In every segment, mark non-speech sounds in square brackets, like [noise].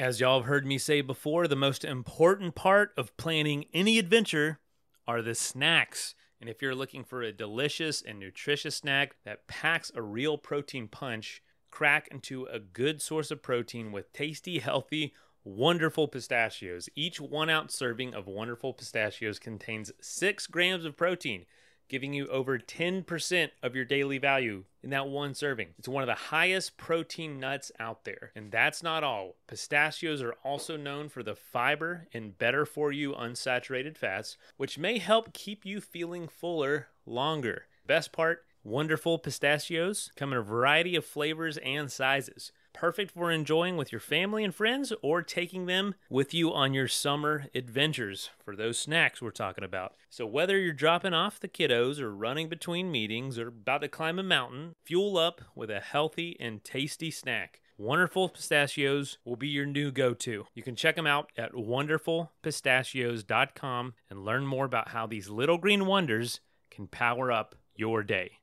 As y'all have heard me say before, the most important part of planning any adventure are the snacks. And if you're looking for a delicious and nutritious snack that packs a real protein punch, crack into a good source of protein with tasty, healthy, wonderful pistachios. Each one ounce serving of wonderful pistachios contains six grams of protein giving you over 10% of your daily value in that one serving. It's one of the highest protein nuts out there. And that's not all. Pistachios are also known for the fiber and better for you unsaturated fats, which may help keep you feeling fuller longer. Best part, wonderful pistachios come in a variety of flavors and sizes perfect for enjoying with your family and friends or taking them with you on your summer adventures for those snacks we're talking about. So, whether you're dropping off the kiddos or running between meetings or about to climb a mountain, fuel up with a healthy and tasty snack. Wonderful Pistachios will be your new go to. You can check them out at wonderfulpistachios.com and learn more about how these little green wonders can power up your day.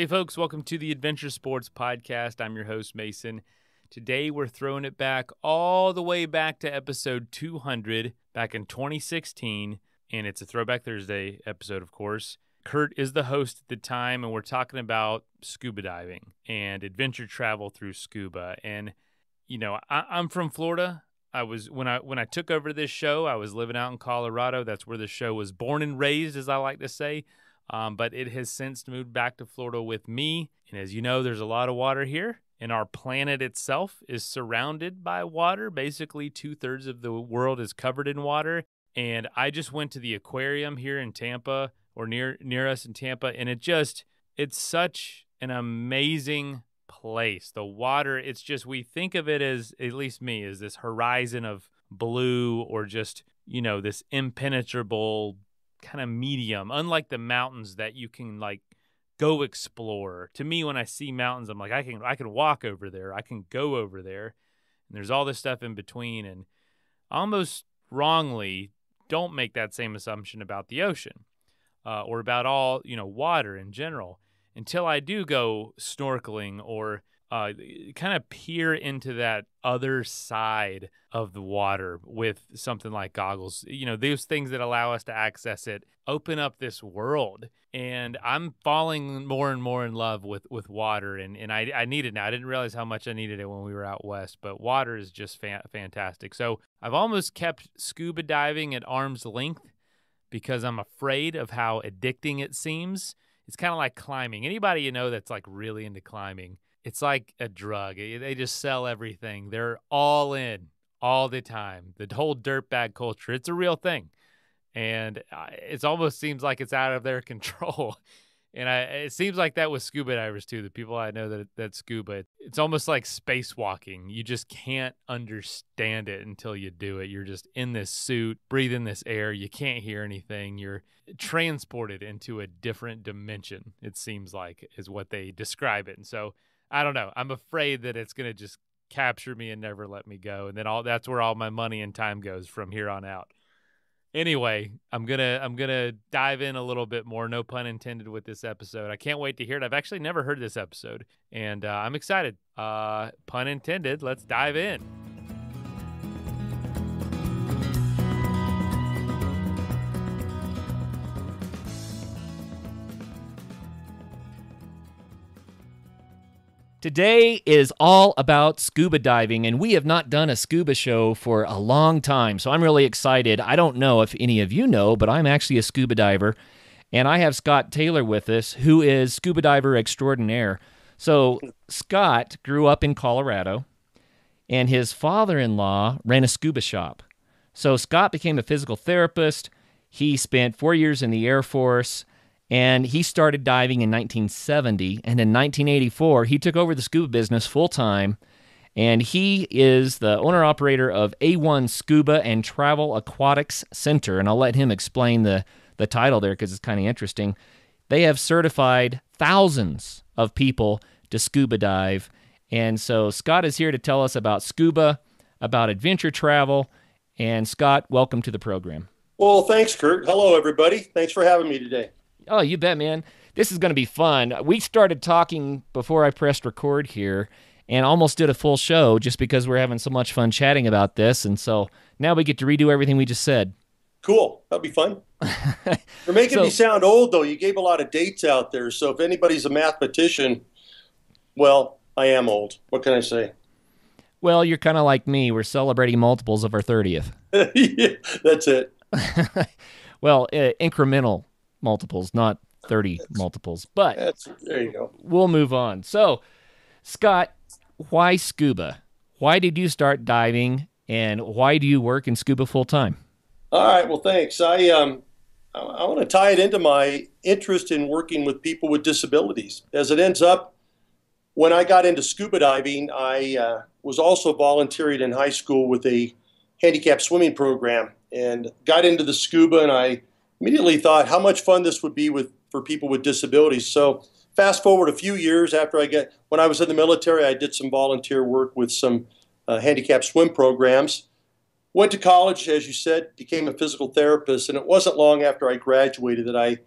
Hey, folks, welcome to the Adventure Sports Podcast. I'm your host, Mason. Today, we're throwing it back all the way back to episode 200 back in 2016. And it's a Throwback Thursday episode, of course. Kurt is the host at the time, and we're talking about scuba diving and adventure travel through scuba. And, you know, I, I'm from Florida. I was when I when I took over this show, I was living out in Colorado. That's where the show was born and raised, as I like to say. Um, but it has since moved back to Florida with me. And as you know, there's a lot of water here, and our planet itself is surrounded by water. Basically, two thirds of the world is covered in water. And I just went to the aquarium here in Tampa or near near us in Tampa, and it just it's such an amazing place. The water, it's just we think of it as at least me as this horizon of blue or just you know this impenetrable kind of medium, unlike the mountains that you can like go explore. To me, when I see mountains, I'm like, I can I can walk over there, I can go over there, and there's all this stuff in between. And almost wrongly, don't make that same assumption about the ocean uh, or about all you know water in general until I do go snorkeling or uh, kind of peer into that other side of the water with something like goggles. You know, those things that allow us to access it open up this world. And I'm falling more and more in love with, with water, and, and I, I need it now. I didn't realize how much I needed it when we were out west, but water is just fa- fantastic. So I've almost kept scuba diving at arm's length because I'm afraid of how addicting it seems. It's kind of like climbing. Anybody you know that's like really into climbing, it's like a drug. Eh, they just sell everything. They're all in all the time. The whole dirtbag culture, it's a real thing. And it almost seems like it's out of their [laughs] control. And I, it seems like that with scuba divers too. The people I know that that scuba, it's almost like spacewalking. You just can't understand it until you do it. You're just in this suit, breathing this air. You can't hear anything. You're transported into a different dimension. It seems like is what they describe it. And so I don't know. I'm afraid that it's going to just capture me and never let me go, and then all that's where all my money and time goes from here on out. Anyway, I'm gonna I'm gonna dive in a little bit more. No pun intended with this episode. I can't wait to hear it. I've actually never heard this episode, and uh, I'm excited. Uh, pun intended. Let's dive in. Today is all about scuba diving, and we have not done a scuba show for a long time. So I'm really excited. I don't know if any of you know, but I'm actually a scuba diver, and I have Scott Taylor with us, who is scuba diver extraordinaire. So Scott grew up in Colorado, and his father in law ran a scuba shop. So Scott became a physical therapist. He spent four years in the Air Force and he started diving in 1970. And in 1984, he took over the scuba business full time. And he is the owner operator of A1 Scuba and Travel Aquatics Center. And I'll let him explain the, the title there because it's kind of interesting. They have certified thousands of people to scuba dive. And so Scott is here to tell us about scuba, about adventure travel. And Scott, welcome to the program. Well, thanks, Kurt. Hello, everybody. Thanks for having me today. Oh, you bet, man. This is going to be fun. We started talking before I pressed record here and almost did a full show just because we're having so much fun chatting about this. And so now we get to redo everything we just said. Cool. That'll be fun. [laughs] You're making so, me sound old, though. You gave a lot of dates out there. So if anybody's a mathematician, well, I am old. What can I say? Well, you're kind of like me. We're celebrating multiples of our 30th. [laughs] yeah, that's it. [laughs] well, uh, incremental multiples, not 30 multiples. But that's, there you go. We'll move on. So, Scott, why scuba? Why did you start diving and why do you work in scuba full time? All right. Well, thanks. I um, I, I want to tie it into my interest in working with people with disabilities. As it ends up, when I got into scuba diving, I uh, was also volunteering in high school with a handicap swimming program and got into the scuba. And I immediately thought how much fun this would be with for people with disabilities. So fast forward a few years after I get when I was in the military, I did some volunteer work with some uh, handicap swim programs. Went to college, as you said, became a physical therapist, and it wasn't long after I graduated that I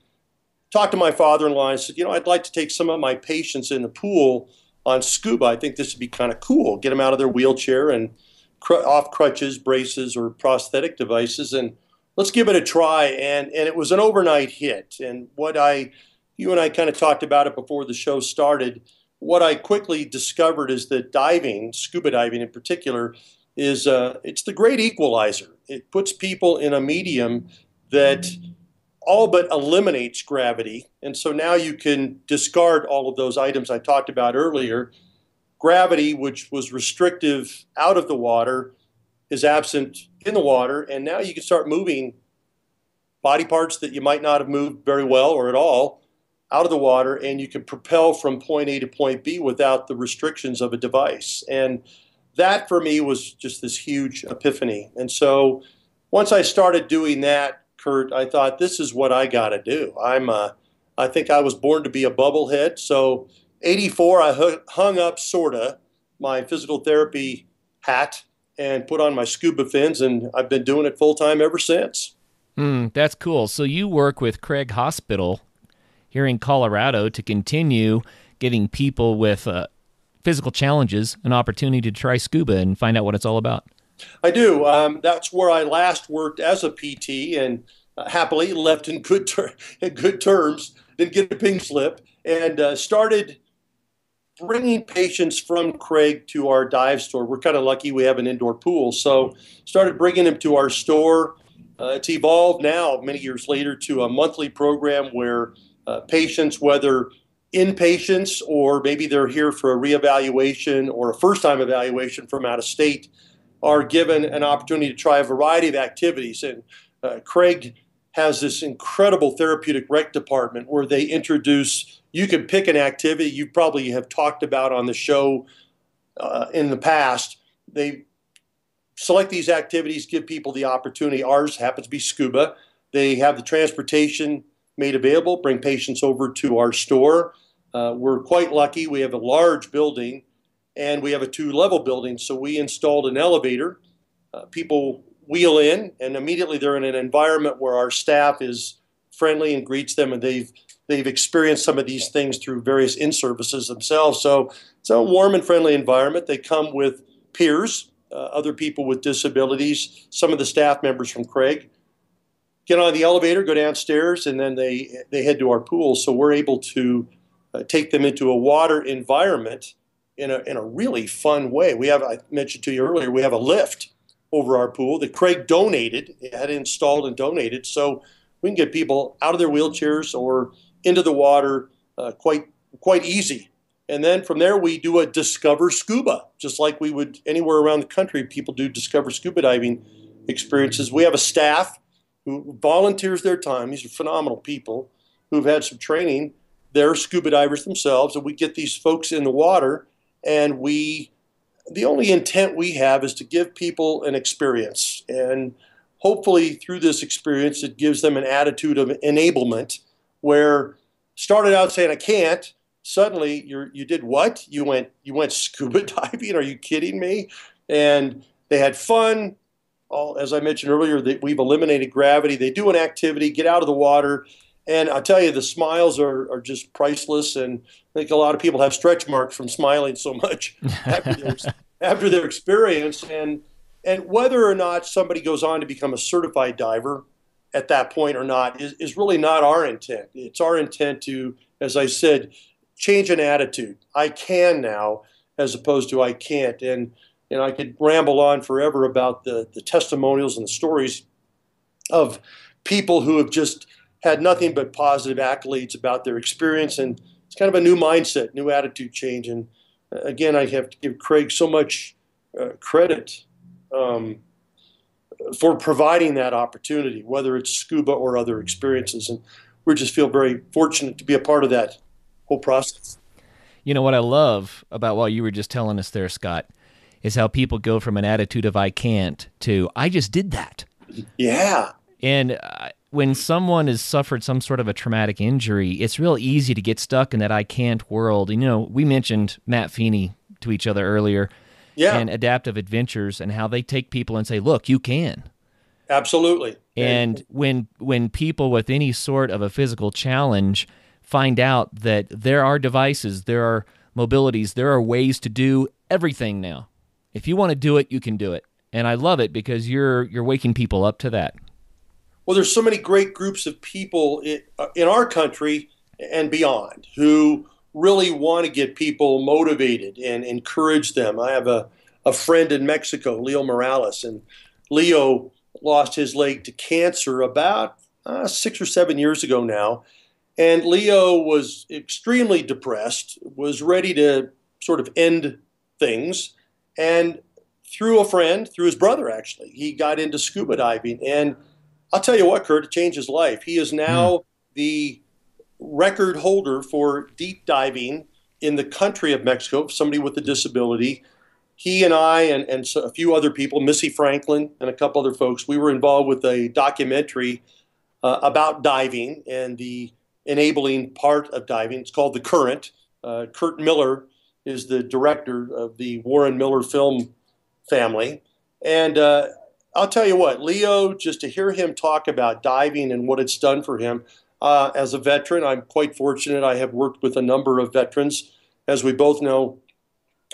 talked to my father-in-law and said, you know, I'd like to take some of my patients in the pool on scuba. I think this would be kind of cool. Get them out of their wheelchair and cr- off crutches, braces, or prosthetic devices, and let's give it a try. And and it was an overnight hit. And what I, you and I kind of talked about it before the show started. What I quickly discovered is that diving, scuba diving in particular, is uh, it's the great equalizer. It puts people in a medium that all but eliminates gravity. And so now you can discard all of those items I talked about earlier. Gravity, which was restrictive out of the water, is absent in the water. And now you can start moving body parts that you might not have moved very well or at all out of the water. And you can propel from point A to point B without the restrictions of a device. And that for me was just this huge epiphany. And so once I started doing that, Kurt, I thought this is what I got to do. I'm a, uh, I think I was born to be a bubblehead. So 84, I hung up sorta my physical therapy hat and put on my scuba fins, and I've been doing it full time ever since. Mm, that's cool. So you work with Craig Hospital here in Colorado to continue giving people with uh, physical challenges an opportunity to try scuba and find out what it's all about. I do. Um, that's where I last worked as a PT, and uh, happily left in good ter- [laughs] in good terms. Didn't get a pink slip, and uh, started bringing patients from Craig to our dive store. We're kind of lucky we have an indoor pool, so started bringing them to our store. Uh, it's evolved now, many years later, to a monthly program where uh, patients, whether inpatients or maybe they're here for a reevaluation or a first time evaluation from out of state, are given an opportunity to try a variety of activities. And uh, Craig has this incredible therapeutic rec department where they introduce, you can pick an activity you probably have talked about on the show uh, in the past. They select these activities, give people the opportunity. Ours happens to be scuba. They have the transportation made available, bring patients over to our store. Uh, we're quite lucky. We have a large building and we have a two level building. So we installed an elevator. Uh, people wheel in, and immediately they're in an environment where our staff is friendly and greets them, and they've they've experienced some of these things through various in services themselves. So it's a warm and friendly environment. They come with peers, uh, other people with disabilities, some of the staff members from Craig. Get on the elevator, go downstairs, and then they they head to our pool. So we're able to uh, take them into a water environment in a, in a really fun way. We have, I mentioned to you earlier, we have a lift over our pool that Craig donated, had installed and donated. So we can get people out of their wheelchairs or into the water uh, quite quite easy. And then from there, we do a Discover Scuba, just like we would anywhere around the country. People do Discover Scuba diving experiences. We have a staff who volunteers their time. These are phenomenal people who've had some training. They're scuba divers themselves, and we get these folks in the water and we the only intent we have is to give people an experience and hopefully through this experience it gives them an attitude of enablement where started out saying I can't. Suddenly, you you did what? You went you went scuba [laughs] diving? Are you kidding me? And they had fun. All, as I mentioned earlier, they, we've eliminated gravity. They do an activity, get out of the water, and I tell you, the smiles are, are just priceless. And I think a lot of people have stretch marks from smiling so much [laughs] after, their, after their experience. And and whether or not somebody goes on to become a certified diver at that point or not is, is really not our intent. It's our intent to, as I said, change an attitude. I can now as opposed to I can't. And and I could ramble on forever about the, the testimonials and the stories of people who have just had nothing but positive accolades about their experience. And it's kind of a new mindset, new attitude change. And uh, again, I have to give Craig so much uh, credit um, for providing that opportunity, whether it's scuba or other experiences. And we just feel very fortunate to be a part of that whole process. You know what I love about what you were just telling us there, Scott, is how people go from an attitude of I can't to I just did that. Yeah. And uh, when someone has suffered some sort of a traumatic injury, it's real easy to get stuck in that I can't world. And, you know, we mentioned Matt Feeney to each other earlier yeah. and adaptive adventures and how they take people and say, look, you can. Absolutely. And when when people with any sort of a physical challenge find out that there are devices, there are mobilities, there are ways to do everything now. If you want to do it, you can do it. And I love it because you're you're waking people up to that. Well, there's so many great groups of people in, uh, in our country and beyond who really want to get people motivated and encourage them. I have a, a friend in Mexico, Leo Morales, and Leo lost his leg to cancer about uh, six or seven years ago now. And Leo was extremely depressed, was ready to sort of end things. And through a friend, through his brother actually, he got into scuba diving. And I'll tell you what, Kurt, it changed his life. He is now mm. the record holder for deep diving in the country of Mexico, somebody with a disability. He and I and, and a few other people, Missy Franklin and a couple other folks, we were involved with a documentary uh, about diving and the enabling part of diving. It's called The Current. Uh, Kurt Miller is the director of the Warren Miller film family. And uh, I'll tell you what, Leo, just to hear him talk about diving and what it's done for him, uh, as a veteran, I'm quite fortunate. I have worked with a number of veterans. As we both know,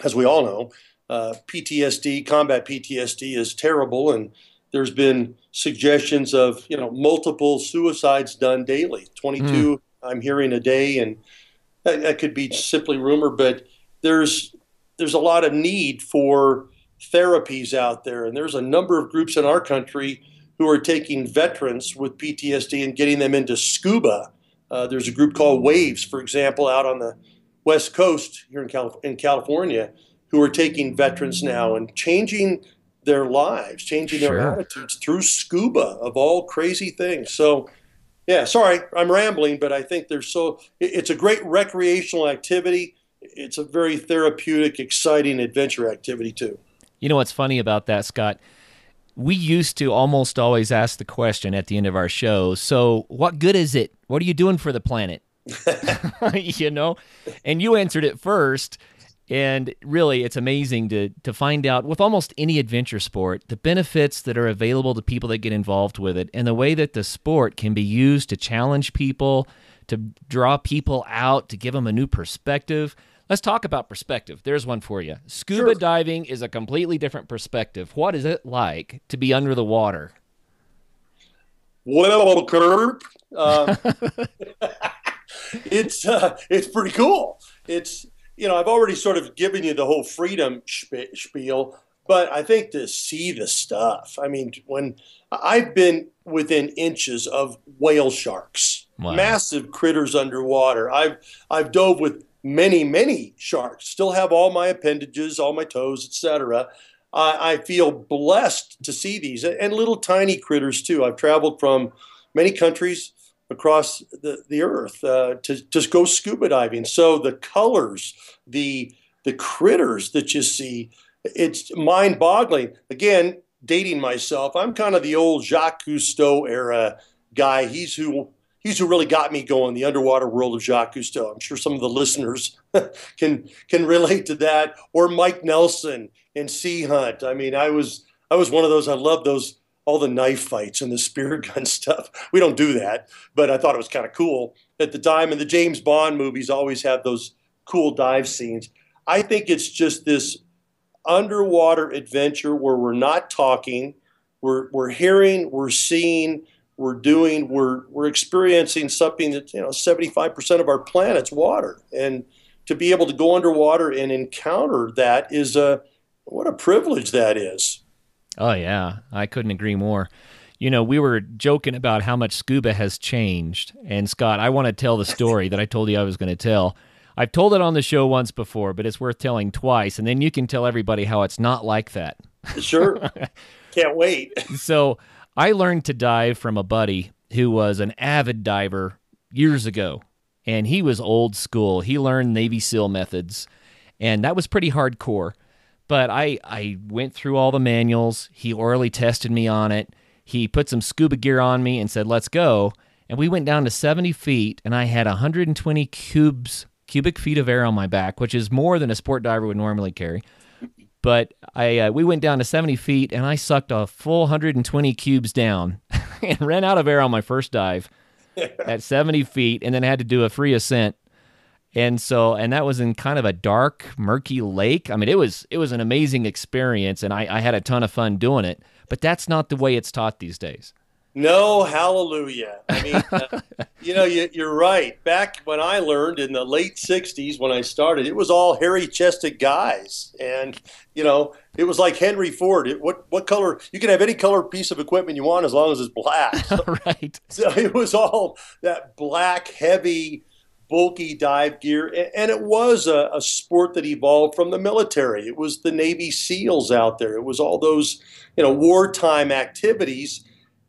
as we all know, uh, PTSD, combat PTSD is terrible, and there's been suggestions of you know multiple suicides done daily. 22 mm. I'm hearing a day, and that, that could be simply rumor, but there's there's a lot of need for therapies out there, and there's a number of groups in our country who are taking veterans with PTSD and getting them into scuba. Uh, there's a group called Waves, for example, out on the West Coast here in, Calif- in California, who are taking veterans now and changing their lives, changing their sure. attitudes through scuba of all crazy things. So, yeah, sorry, I'm rambling, but I think there's so it's a great recreational activity. It's a very therapeutic, exciting adventure activity too. You know what's funny about that, Scott? We used to almost always ask the question at the end of our show so what good is it? What are you doing for the planet? [laughs] [laughs] You know? And you answered it first and really it's amazing to to find out with almost any adventure sport the benefits that are available to people that get involved with it and the way that the sport can be used to challenge people to draw people out to give them a new perspective Let's talk about perspective. There's one for you. Scuba sure. diving is a completely different perspective. What is it like to be under the water? Well, Kurt, uh, it's uh, it's pretty cool. It's you know I've already sort of given you the whole freedom spiel, but I think to see the stuff. I mean, when I've been within inches of whale sharks, wow. massive critters underwater. I've I've dove with many, many sharks. Still have all my appendages, all my toes, etc. I, I feel blessed to see these and little tiny critters too. I've traveled from many countries across the, the earth uh, to just go scuba diving. So the colors, the the critters that you see, it's mind-boggling. Again, dating myself, I'm kind of the old Jacques Cousteau era guy. He's who he's who really got me going. The underwater world of Jacques Cousteau. I'm sure some of the listeners [laughs] can can relate to that. Or Mike Nelson in Sea Hunt. I mean, I was I was one of those. I love those all the knife fights and the spear [laughs] gun stuff. We don't do that, but I thought it was kind of cool at the time. And the James Bond movies always have those cool dive scenes. I think it's just this underwater adventure where we're not talking, we're, we're hearing, we're seeing, we're doing, we're, we're experiencing something that, you know, 75% of our planet's water. And to be able to go underwater and encounter that is a, what a privilege that is. Oh, yeah. I couldn't agree more. You know, we were joking about how much scuba has changed. And Scott, I want to tell the story that I told you I was going to tell. I've told it on the show once before, but it's worth telling twice. And then you can tell everybody how it's not like that. Sure. [laughs] Can't wait. so I learned to dive from a buddy who was an avid diver years ago. And he was old school. He learned Navy SEAL methods. And that was pretty hardcore. But I, I went through all the manuals. He orally tested me on it. He put some scuba gear on me and said, let's go. And we went down to 70 feet, and I had 120 cubes, cubic feet of air on my back, which is more than a sport diver would normally carry. But I, uh, we went down to 70 feet, and I sucked a full 120 cubes down [laughs] and ran out of air on my first dive [laughs] at 70 feet, and then I had to do a free ascent. And so and that was in kind of a dark murky lake. I mean it was it was an amazing experience and i, I had a ton of fun doing it but that's not the way it's taught these days no hallelujah i mean uh, [laughs] you know you, you're right back when i learned in the late 60s when i started it was all hairy chested guys and you know it was like henry ford it, what what color you can have any color piece of equipment you want as long as it's black so, [laughs] right so it was all that black heavy bulky dive gear. And it was a, a, sport that evolved from the military. It was the Navy SEALs out there. It was all those, you know, wartime activities.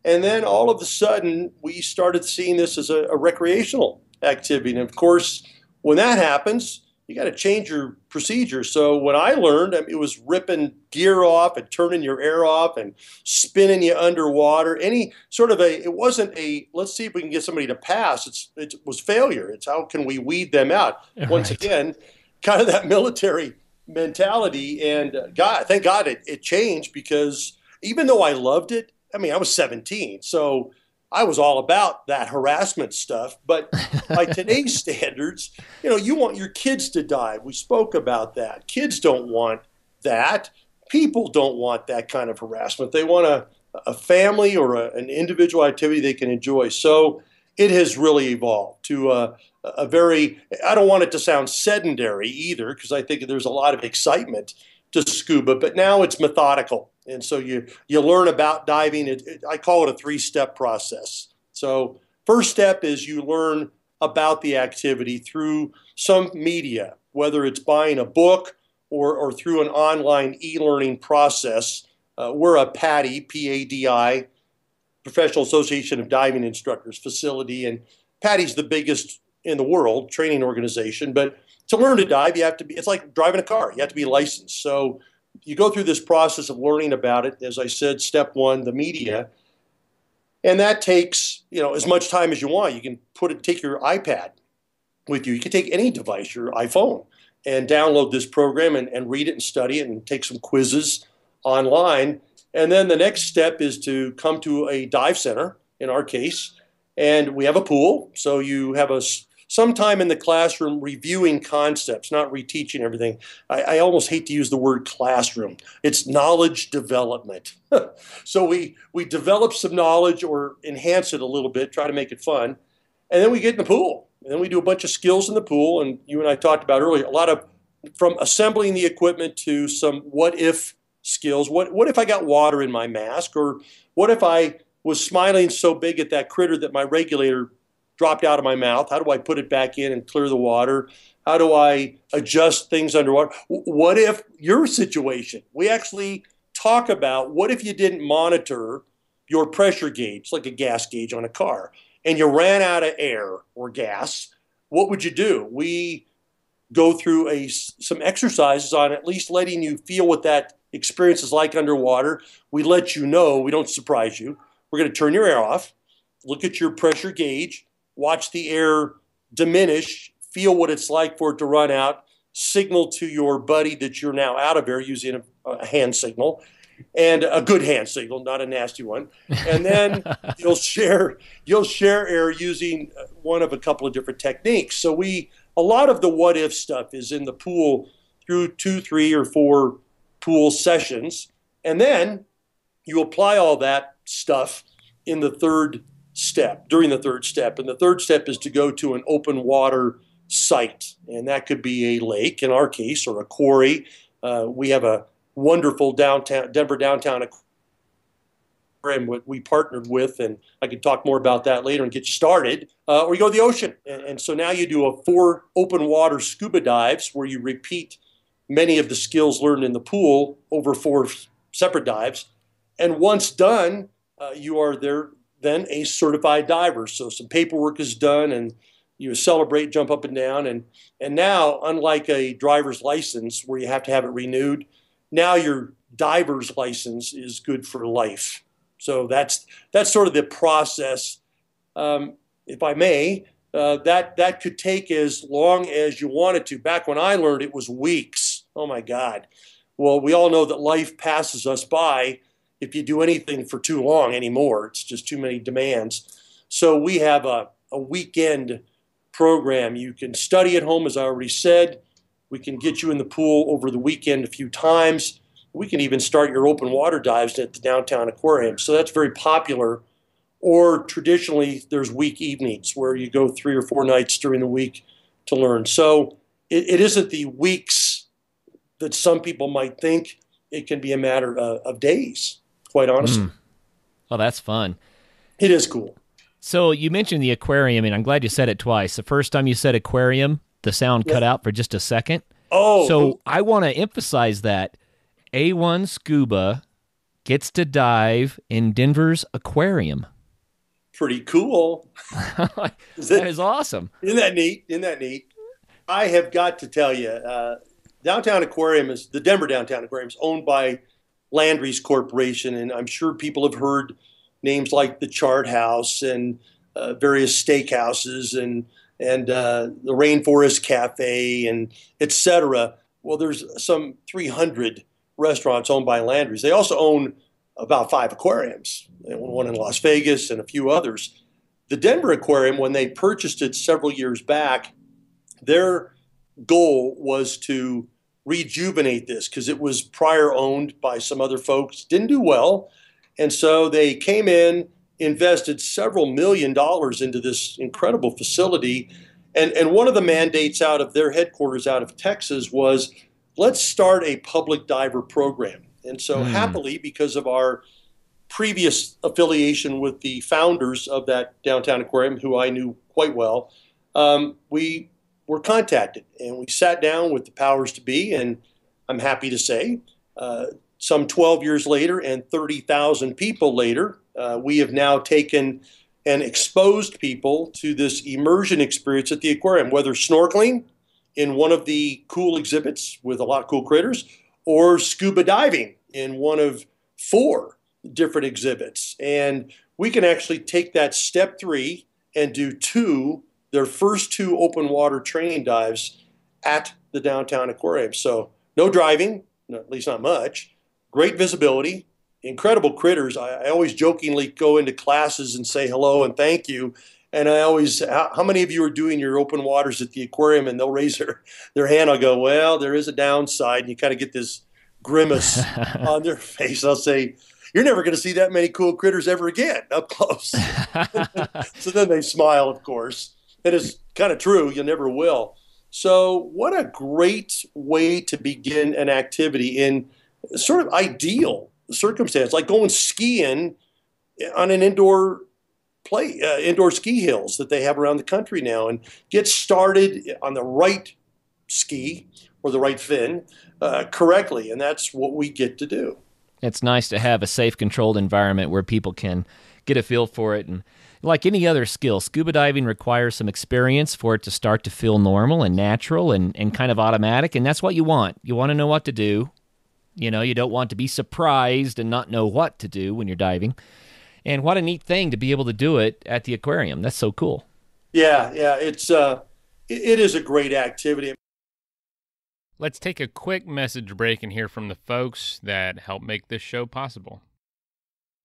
And then all of a sudden, we started seeing this as a, a recreational activity. And of course, when that happens, you got to change your procedure. So when I learned, I mean, it was ripping gear off and turning your air off and spinning you underwater. Any sort of a, it wasn't a, let's see if we can get somebody to pass. It's, it was failure. It's how can we weed them out? Once again, kind of that military mentality. And uh, God, thank God it, it changed because even though I loved it, I mean, I was 17. So I was all about that harassment stuff. But [laughs] by today's standards, you know, you want your kids to die. We spoke about that. Kids don't want that. People don't want that kind of harassment. They want a, a family or a, an individual activity they can enjoy. So it has really evolved to a, a very, I don't want it to sound sedentary either, because I think there's a lot of excitement to scuba, but now it's methodical. And so you, you learn about diving. It, it, I call it a three step process. So, first step is you learn about the activity through some media, whether it's buying a book or, or through an online e learning process. Uh, we're a PADI, P A D I, Professional Association of Diving Instructors facility, and PADI's the biggest in the world training organization. But to learn to dive, you have to be, it's like driving a car, you have to be licensed. So you go through this process of learning about it. As I said, step one, the media. And that takes, you know, as much time as you want. You can put it, take your iPad with you. You can take any device, your iPhone, and download this program and, and read it and study it and take some quizzes online. And then the next step is to come to a dive center, in our case, and we have a pool. So you have a sometime in the classroom reviewing concepts, not reteaching everything. I, I almost hate to use the word classroom. It's knowledge development. [laughs] so we we develop some knowledge or enhance it a little bit, try to make it fun, and then we get in the pool. And then we do a bunch of skills in the pool, and you and I talked about earlier a lot of from assembling the equipment to some what if skills. What what if I got water in my mask, or what if I was smiling so big at that critter that my regulator dropped out of my mouth? How do I put it back in and clear the water? How do I adjust things underwater? What if your situation? We actually talk about what if you didn't monitor your pressure gauge, like a gas gauge on a car, and you ran out of air or gas? What would you do? We go through a, some exercises on at least letting you feel what that experience is like underwater. We let you know, we don't surprise you. We're going to turn your air off, look at your pressure gauge, watch the air diminish, feel what it's like for it to run out, signal to your buddy that you're now out of air using a, a hand signal and a good hand signal, not a nasty one. And then [laughs] you'll share you'll share air using one of a couple of different techniques. So we a lot of the what if stuff is in the pool through two, three, or four pool sessions, and then you apply all that stuff in the third step during the third step. And the third step is to go to an open water site, and that could be a lake in our case or a quarry. Uh, we have a wonderful downtown Denver downtown aquarium what we partnered with, and I could talk more about that later and get you started. Uh, or you go to the ocean, and, and so now you do a four open water scuba dives where you repeat many of the skills learned in the pool over four separate dives, and once done, uh, you are there then a certified diver. So some paperwork is done, and you celebrate, jump up and down, and and now unlike a driver's license where you have to have it renewed now your diver's license is good for life. So that's that's sort of the process. Um, if I may, uh, that that could take as long as you wanted to. Back when I learned, it was weeks. Oh my God! Well, we all know that life passes us by if you do anything for too long anymore. It's just too many demands. So we have a, a weekend program. You can study at home, as I already said. We can get you in the pool over the weekend a few times. We can even start your open water dives at the downtown aquarium. So that's very popular. Or traditionally, there's week evenings where you go three or four nights during the week to learn. So it, it isn't the weeks that some people might think. It can be a matter of, of days, quite honestly. Mm. Well, that's fun. It is cool. So you mentioned the aquarium, and I'm glad you said it twice. The first time you said aquarium, the sound cut out for just a second. Oh. So I want to emphasize that A1 Scuba gets to dive in Denver's aquarium. Pretty cool. [laughs] that is awesome. Isn't that neat? Isn't that neat? I have got to tell you, uh, Downtown Aquarium is the Denver Downtown Aquarium is owned by Landry's Corporation, and I'm sure people have heard names like the Chart House and uh, various steakhouses and and uh, the Rainforest Cafe and etc. Well, there's some 300 restaurants owned by Landry's. They also own about five aquariums, one in Las Vegas and a few others. The Denver Aquarium, when they purchased it several years back, their goal was to rejuvenate this because it was prior owned by some other folks, didn't do well. And so they came in invested several million dollars into this incredible facility. And, and one of the mandates out of their headquarters out of Texas was let's start a public diver program. And so, mm. happily, because of our previous affiliation with the founders of that downtown aquarium, who I knew quite well, um, we were contacted and we sat down with the powers to be. And I'm happy to say, uh, some 12 years later and 30,000 people later, uh, we have now taken and exposed people to this immersion experience at the aquarium, whether snorkeling in one of the cool exhibits with a lot of cool critters or scuba diving in one of four different exhibits. And we can actually take that step three and do two, their first two open water training dives at the downtown aquarium. So no driving, at least not much, great visibility, incredible critters. I, I, always jokingly go into classes and say hello and thank you. And I always, how, how, many of you are doing your open waters at the aquarium? And they'll raise their, their hand. I'll go, well, there is a downside. And you kind of get this grimace [laughs] on their face. I'll say, you're never going to see that many cool critters ever again up close. [laughs] so then they smile, of course. It is kind of true. You never will. So, what a great way to begin an activity in sort of ideal circumstance, like going skiing on an indoor play, uh, indoor ski hills that they have around the country now, and get started on the right ski or the right fin uh, correctly, and that's what we get to do. It's nice to have a safe, controlled environment where people can get a feel for it and like any other skill, scuba diving requires some experience for it to start to feel normal and natural and, and kind of automatic. And that's what you want. You want to know what to do. You know, you don't want to be surprised and not know what to do when you're diving. And what a neat thing to be able to do it at the aquarium. That's so cool. Yeah, yeah, it's uh, it, it is a great activity. Let's take a quick message break and hear from the folks that help make this show possible.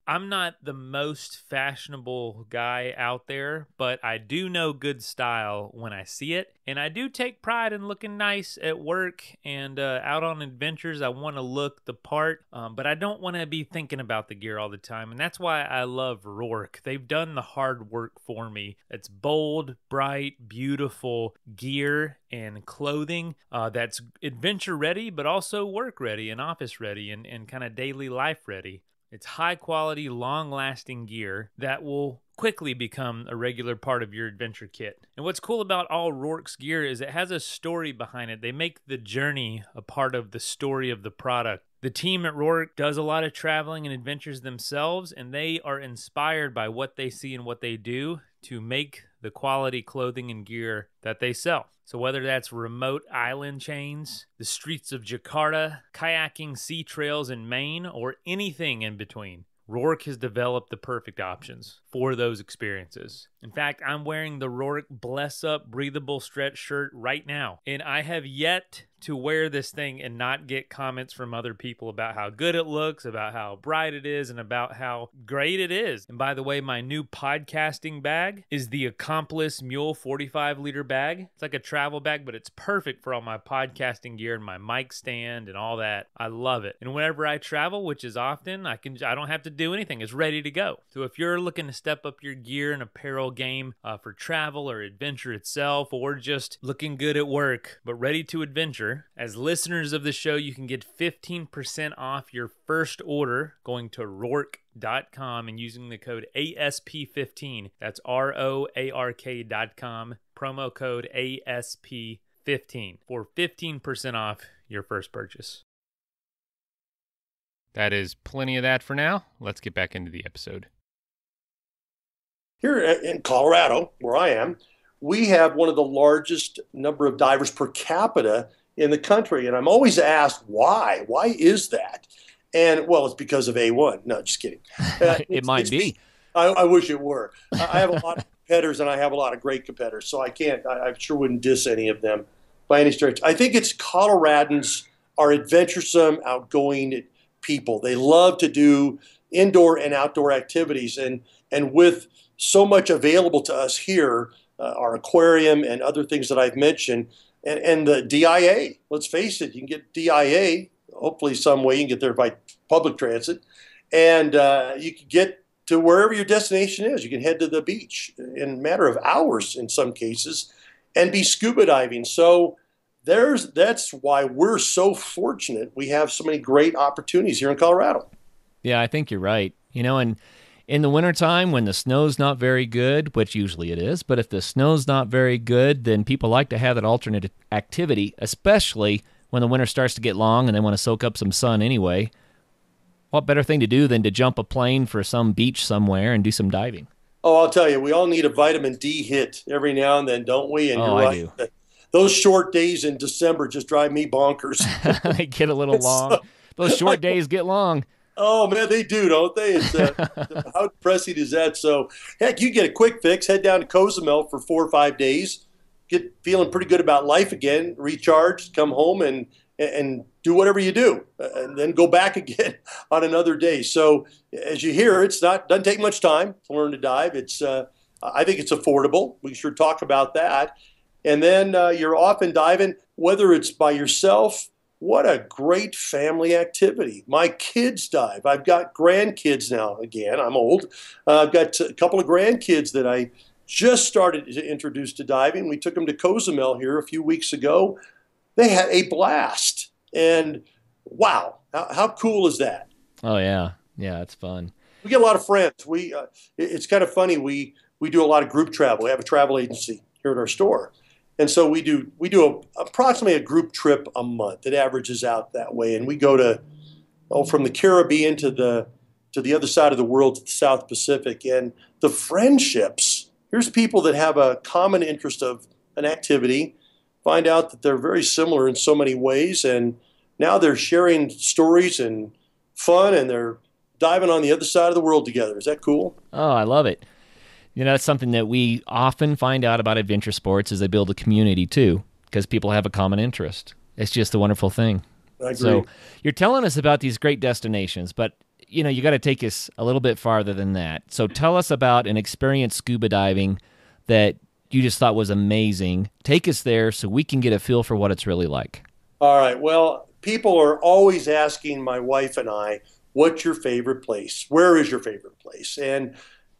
I'm not the most fashionable guy out there, but I do know good style when I see it. And I do take pride in looking nice at work and uh, out on adventures. I want to look the part, um, but I don't want to be thinking about the gear all the time. And that's why I love Roark. They've done the hard work for me. It's bold, bright, beautiful gear and clothing uh, that's adventure ready, but also work ready and office ready and, and kind of daily life ready. It's high quality, long lasting gear that will quickly become a regular part of your adventure kit. And what's cool about all Roark's gear is it has a story behind it. They make the journey a part of the story of the product. The team at Roark does a lot of traveling and adventures themselves, and they are inspired by what they see and what they do to make the quality clothing and gear that they sell. So, whether that's remote island chains, the streets of Jakarta, kayaking sea trails in Maine, or anything in between, Roark has developed the perfect options for those experiences. In fact, I'm wearing the Roark Bless Up breathable stretch shirt right now, and I have yet to wear this thing and not get comments from other people about how good it looks, about how bright it is, and about how great it is. And by the way, my new podcasting bag is the Accomplice Mule 45 liter bag. It's like a travel bag, but it's perfect for all my podcasting gear and my mic stand and all that. I love it. And whenever I travel, which is often, I can I don't have to do anything. It's ready to go. So if you're looking to step up your gear and apparel game uh, for travel or adventure itself, or just looking good at work but ready to adventure as listeners of the show, you can get 15% off your first order going to roark.com and using the code ASP15. That's R O A R K.com, promo code ASP15 for 15% off your first purchase. That is plenty of that for now. Let's get back into the episode. Here in Colorado, where I am, we have one of the largest number of divers per capita in the country. And I'm always asked why. Why is that? And well, it's because of A1. No, just kidding. [laughs] Uh, it might be. I, I, wish it were. I have a lot of competitors, and I have a lot of great competitors, so I can't. I, I sure wouldn't diss any of them by any stretch. I think it's Coloradans are adventuresome, outgoing people. They love to do indoor and outdoor activities, and and with so much available to us here, uh, our aquarium and other things that I've mentioned, and, and the DIA. Let's face it, you can get DIA. Hopefully, some way you can get there by public transit, and uh, you can get to wherever your destination is. You can head to the beach in a matter of hours in some cases, and be scuba diving. So there's that's why we're so fortunate. We have so many great opportunities here in Colorado. Yeah, I think you're right. You know, and in the wintertime when the snow's not very good, which usually it is, but if the snow's not very good, then people like to have that alternate activity, especially when the winter starts to get long and they want to soak up some sun anyway. What better thing to do than to jump a plane for some beach somewhere and do some diving? Oh, I'll tell you, we all need a vitamin D hit every now and then, don't we? And oh, I right. do. [laughs] Those short days in December just drive me bonkers. [laughs] they get a little [laughs] long. Those short days get long. Oh man, they do, don't they? It's, uh, [laughs] how depressing is that? So, heck, you get a quick fix. Head down to Cozumel for four or five days. Get feeling pretty good about life again. Recharge, come home, and and do whatever you do, uh, and then go back [laughs] again on another day. So, as you hear, it's not doesn't take much time to learn to dive. It's uh, I think it's affordable. We should talk about that. And then uh, you're off and diving, whether it's by yourself what a great family activity. My kids dive. I've got grandkids now again. I'm old. Uh, I've got a couple of grandkids that I just started to introduce to diving. We took them to Cozumel here a few weeks ago. They had a blast. And wow, how, how cool is that? Oh, yeah. Yeah, it's fun. We get a lot of friends. We uh, It's kind of funny. We, we do a lot of group travel. We have a travel agency here at our store. And so we do we do a, approximately a group trip a month. It averages out that way, and we go to oh from the Caribbean to the to the other side of the world to the South Pacific, and the friendships. Here's people that have a common interest of an activity, find out that they're very similar in so many ways, and now they're sharing stories and fun, and they're diving on the other side of the world together. Is that cool? Oh, I love it. You know, that's something that we often find out about adventure sports is they build a community too, because people have a common interest. It's just a wonderful thing. I agree. So you're telling us about these great destinations, but you know, you got to take us a little bit farther than that. So tell us about an experience scuba diving that you just thought was amazing. Take us there so we can get a feel for what it's really like. All right. Well, people are always asking my wife and I, what's your favorite place? Where is your favorite place? And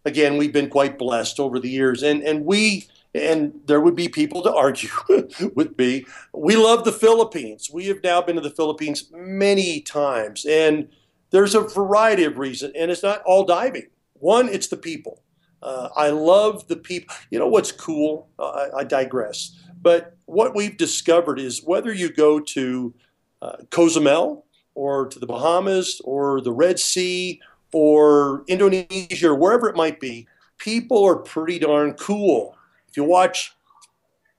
again, we've been quite blessed over the years. And, and we, and there would be people to argue [laughs] with me. We love the Philippines. We have now been to the Philippines many times. And there's a variety of reasons. And it's not all diving. One, it's the people. Uh, I love the people. You know what's cool? Uh, I, I digress. But what we've discovered is whether you go to uh, Cozumel or to the Bahamas or the Red Sea or Indonesia or wherever it might be, people are pretty darn cool. If you watch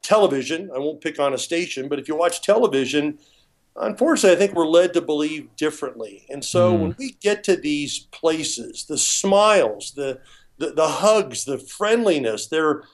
television, I won't pick on a station, but if you watch television, unfortunately, I think we're led to believe differently. And so Mm. when we get to these places, the smiles, the the, the hugs, the friendliness, they're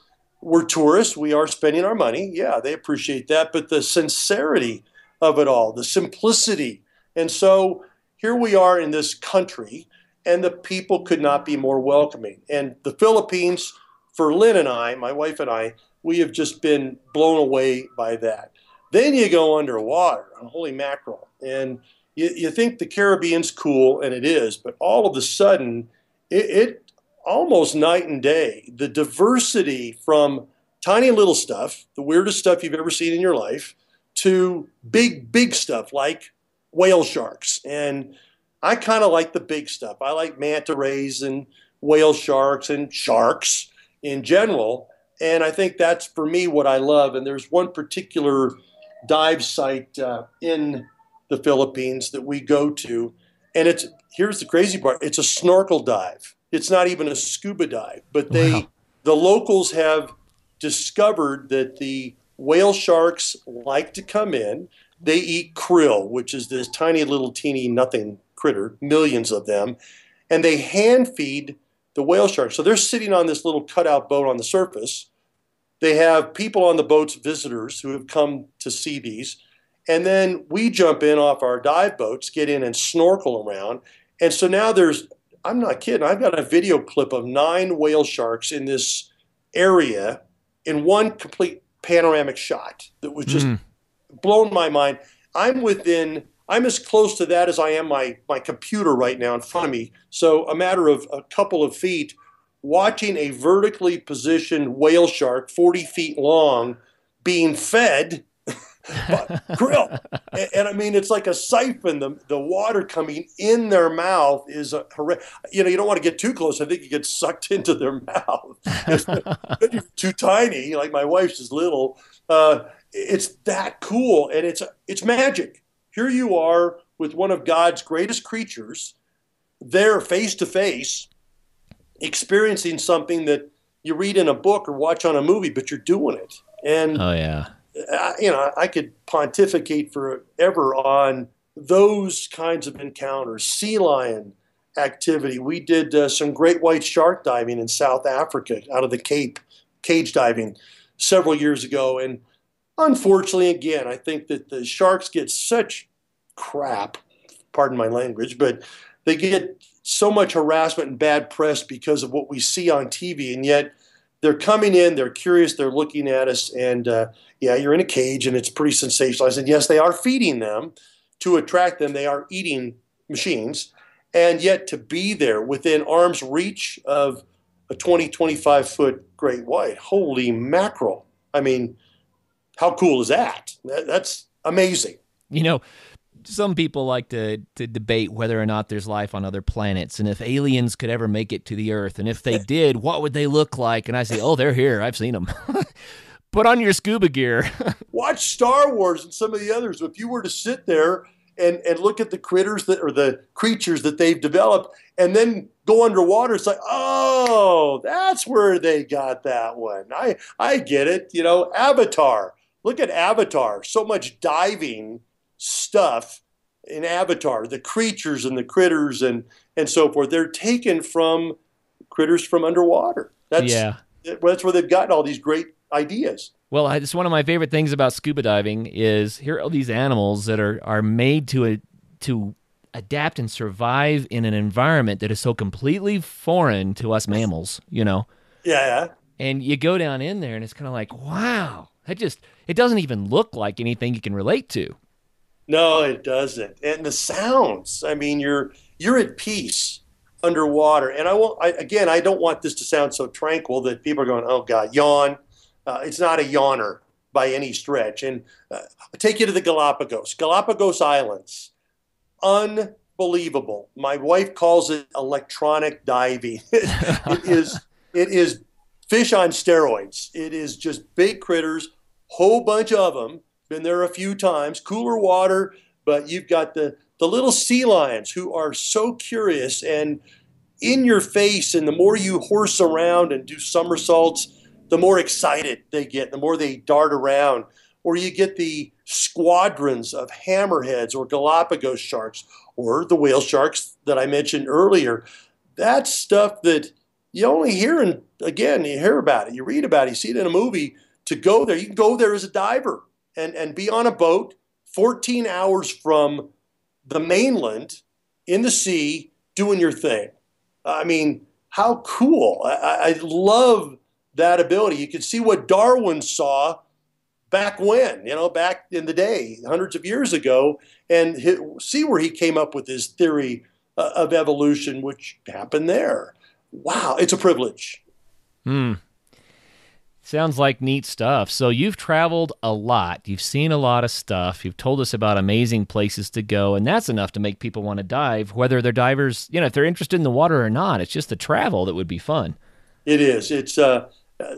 we're tourists, we are spending our money. Yeah, they appreciate that, but the sincerity of it all, the simplicity. And so here we are in this country, and the people could not be more welcoming. And the Philippines, for Lynn and I, my wife and I, we have just been blown away by that. Then you go underwater holy mackerel, and you, you think the Caribbean's cool, and it is, but all of a sudden, it, it almost night and day. The diversity from tiny little stuff, the weirdest stuff you've ever seen in your life, to big, big stuff like whale sharks. And I kind of like the big stuff. I like manta rays and whale sharks and sharks in general. And I think that's for me what I love. And there's one particular dive site uh, in the Philippines that we go to. And it's here's the crazy part it's a snorkel dive. It's not even a scuba dive, but they Wow. the locals have discovered that the whale sharks like to come in. They eat krill, which is this tiny little teeny nothing critter, millions of them, and they hand feed the whale sharks. So they're sitting on this little cutout boat on the surface. They have people on the boats, visitors who have come to see these. And then we jump in off our dive boats, get in and snorkel around. And so now there's, I'm not kidding, I've got a video clip of nine whale sharks in this area in one complete panoramic shot that was just Mm. blown my mind. I'm within, I'm as close to that as I am my, my computer right now in front of me. So a matter of a couple of feet, watching a vertically positioned whale shark, 40 feet long, being fed [laughs] krill. [laughs] and, and I mean, it's like a siphon. The, the water coming in their mouth is a You know, you don't want to get too close. I think you get sucked [laughs] into their mouth. You're too tiny, like my wife's is little. Uh, it's that cool, and it's it's magic. Here you are with one of God's greatest creatures, there face to face, experiencing something that you read in a book or watch on a movie, but you're doing it. And Oh yeah. I- you know, I could pontificate forever on those kinds of encounters. Sea lion activity. We did uh, some great white shark diving in South Africa out of the Cape, cage diving several years ago. And unfortunately, again, I think that the sharks get such crap, pardon my language, but they get so much harassment and bad press because of what we see on TV. And yet they're coming in, they're curious, they're looking at us, and uh, yeah, you're in a cage and it's pretty sensationalized. And yes, they are feeding them to attract them. They are eating machines. And yet to be there within arm's reach of a 20, 25 foot great white, holy mackerel. I mean, how cool is that? that that's amazing. You know, some people like to to debate whether or not there's life on other planets and if aliens could ever make it to the earth and if they [laughs] did, what would they look like? And I say, "Oh, they're here. I've seen them." [laughs] Put on your scuba gear. [laughs] Watch Star Wars and some of the others. If you were to sit there and, and look at the critters that or the creatures that they've developed and then go underwater, it's like, oh, that's where they got that one. I I get it. You know, Avatar. Look at Avatar. So much diving stuff in Avatar, the creatures and the critters and and so forth. They're taken from critters from underwater. That's yeah. that's where they've gotten all these great ideas. Well, it's one of my favorite things about scuba diving is here are these animals that are are made to a, to adapt and survive in an environment that is so completely foreign to us mammals, you know. Yeah, yeah. And you go down in there and it's kind of like, wow, that just it doesn't even look like anything you can relate to. No, it doesn't. And the sounds, I mean, you're you're at peace underwater. And I won't I, again, I don't want this to sound so tranquil that people are going, "Oh god, yawn." Uh, it's not a yawner by any stretch. And uh, I'll take you to the Galapagos, Galapagos Islands. Unbelievable. My wife calls it electronic diving. [laughs] it is it is fish on steroids. It is just big critters, whole bunch of them. Been there a few times. Cooler water, but you've got the the little sea lions who are so curious and in your face. And the more you horse around and do somersaults, the more excited they get, the more they dart around. Or you get the squadrons of hammerheads or Galapagos sharks or the whale sharks that I mentioned earlier. That's stuff that you only hear, and again, you hear about it, you read about it, you see it in a movie. To go there, you can go there as a diver and, and be on a boat 14 hours from the mainland in the sea doing your thing. I mean, how cool. I, I love that ability. You can see what Darwin saw back when, you know, back in the day, hundreds of years ago, and see where he came up with his theory uh, of evolution, which happened there. Wow, it's a privilege. Hmm. Sounds like neat stuff. So you've traveled a lot. You've seen a lot of stuff. You've told us about amazing places to go, and that's enough to make people want to dive, whether they're divers, you know, if they're interested in the water or not. It's just the travel that would be fun. It is. It's uh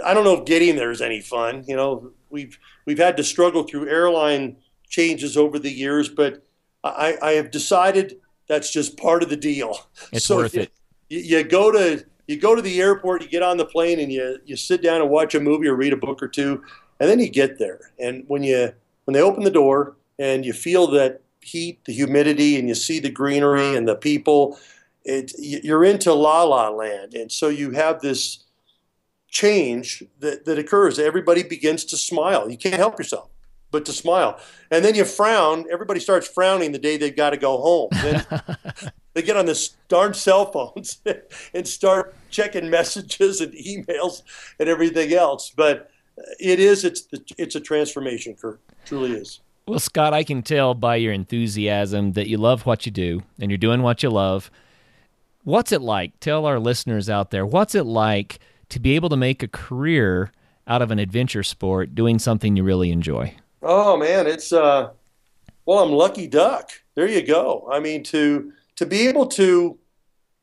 I don't know if getting there is any fun. You know, we've we've had to struggle through airline changes over the years, but I, I have decided that's just part of the deal. It's so worth you, it. You go to you go to the airport, you get on the plane, and you you sit down and watch a movie or read a book or two, and then you get there. And when you when they open the door and you feel that heat, the humidity, and you see the greenery and the people, it you're into la la land, and so you have this change that, that occurs. Everybody begins to smile. You can't help yourself but to smile. And then you frown. Everybody starts frowning the day they've got to go home. Then [laughs] they get on this darn cell phones [laughs] and start checking messages and emails and everything else. But it is it's it's a transformation, Kurt. It truly is. Well, Scott, I can tell by your enthusiasm that you love what you do and you're doing what you love. What's it like? Tell our listeners out there, what's it like to be able to make a career out of an adventure sport doing something you really enjoy? Oh man, it's uh well, I'm lucky duck. There you go. I mean to to be able to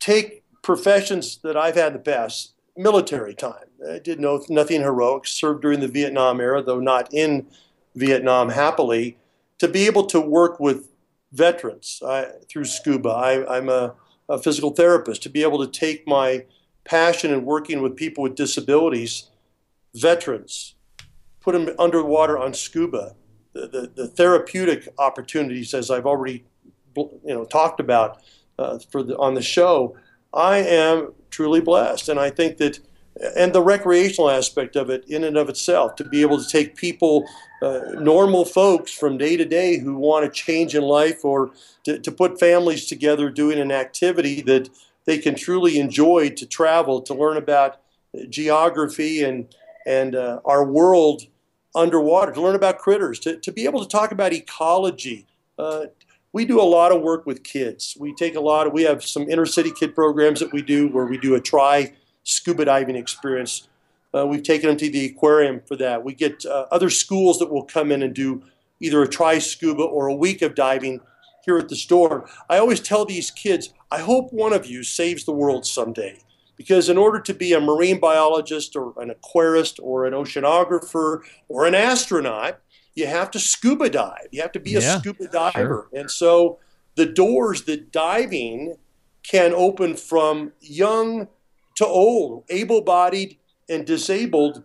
take professions that I've had the past, military time. I did no, nothing heroic, served during the Vietnam era, though not in Vietnam happily, to be able to work with veterans I, through scuba. I, am a, a physical therapist, to be able to take my passion in working with people with disabilities, veterans, put them underwater on scuba. The, the, the therapeutic opportunities, as I've already you know talked about uh, for the, on the show, I am truly blessed, and I think that and the recreational aspect of it in and of itself to be able to take people uh, normal folks from day to day who want to change in life or to, to put families together doing an activity that they can truly enjoy to travel, to learn about geography and, and uh, our world underwater, to learn about critters, to, to be able to talk about ecology. Uh, we do a lot of work with kids. We take a lot of, we have some inner city kid programs that we do where we do a try scuba diving experience. Uh, we've taken them to the aquarium for that. We get uh, other schools that will come in and do either a try scuba or a week of diving here at the store. I always tell these kids, I hope one of you saves the world someday. Because in order to be a marine biologist or an aquarist or an oceanographer or an astronaut, you have to scuba dive. You have to be yeah, a scuba diver. Sure. And so the doors that diving can open from young to old, able bodied and disabled.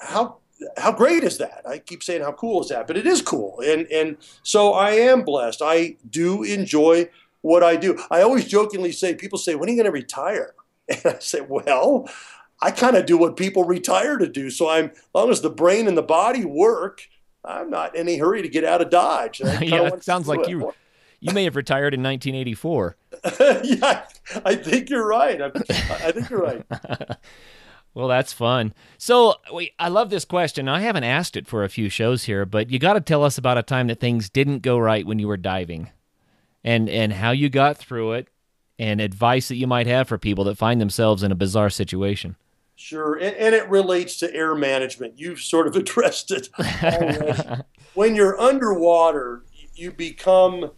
How how great is that? I keep saying how cool is that, but it is cool. And and so I am blessed. I do enjoy what I do. I always jokingly say, people say, when are you going to retire? [laughs] And I say, well, I kind of do what people retire to do. So I'm, as long as the brain and the body work, I'm not in any hurry to get out of Dodge. [laughs] yeah, it sounds like you you may have retired in 1984. [laughs] yeah, I think you're right. I, I think you're right. [laughs] well, that's fun. So, wait, I love this question. I haven't asked it for a few shows here, but you got to tell us about a time that things didn't go right when you were diving, and and how you got through it, and advice that you might have for people that find themselves in a bizarre situation. Sure, and, and it relates to air management. You've sort of [laughs] addressed it. [laughs] when you're underwater, you become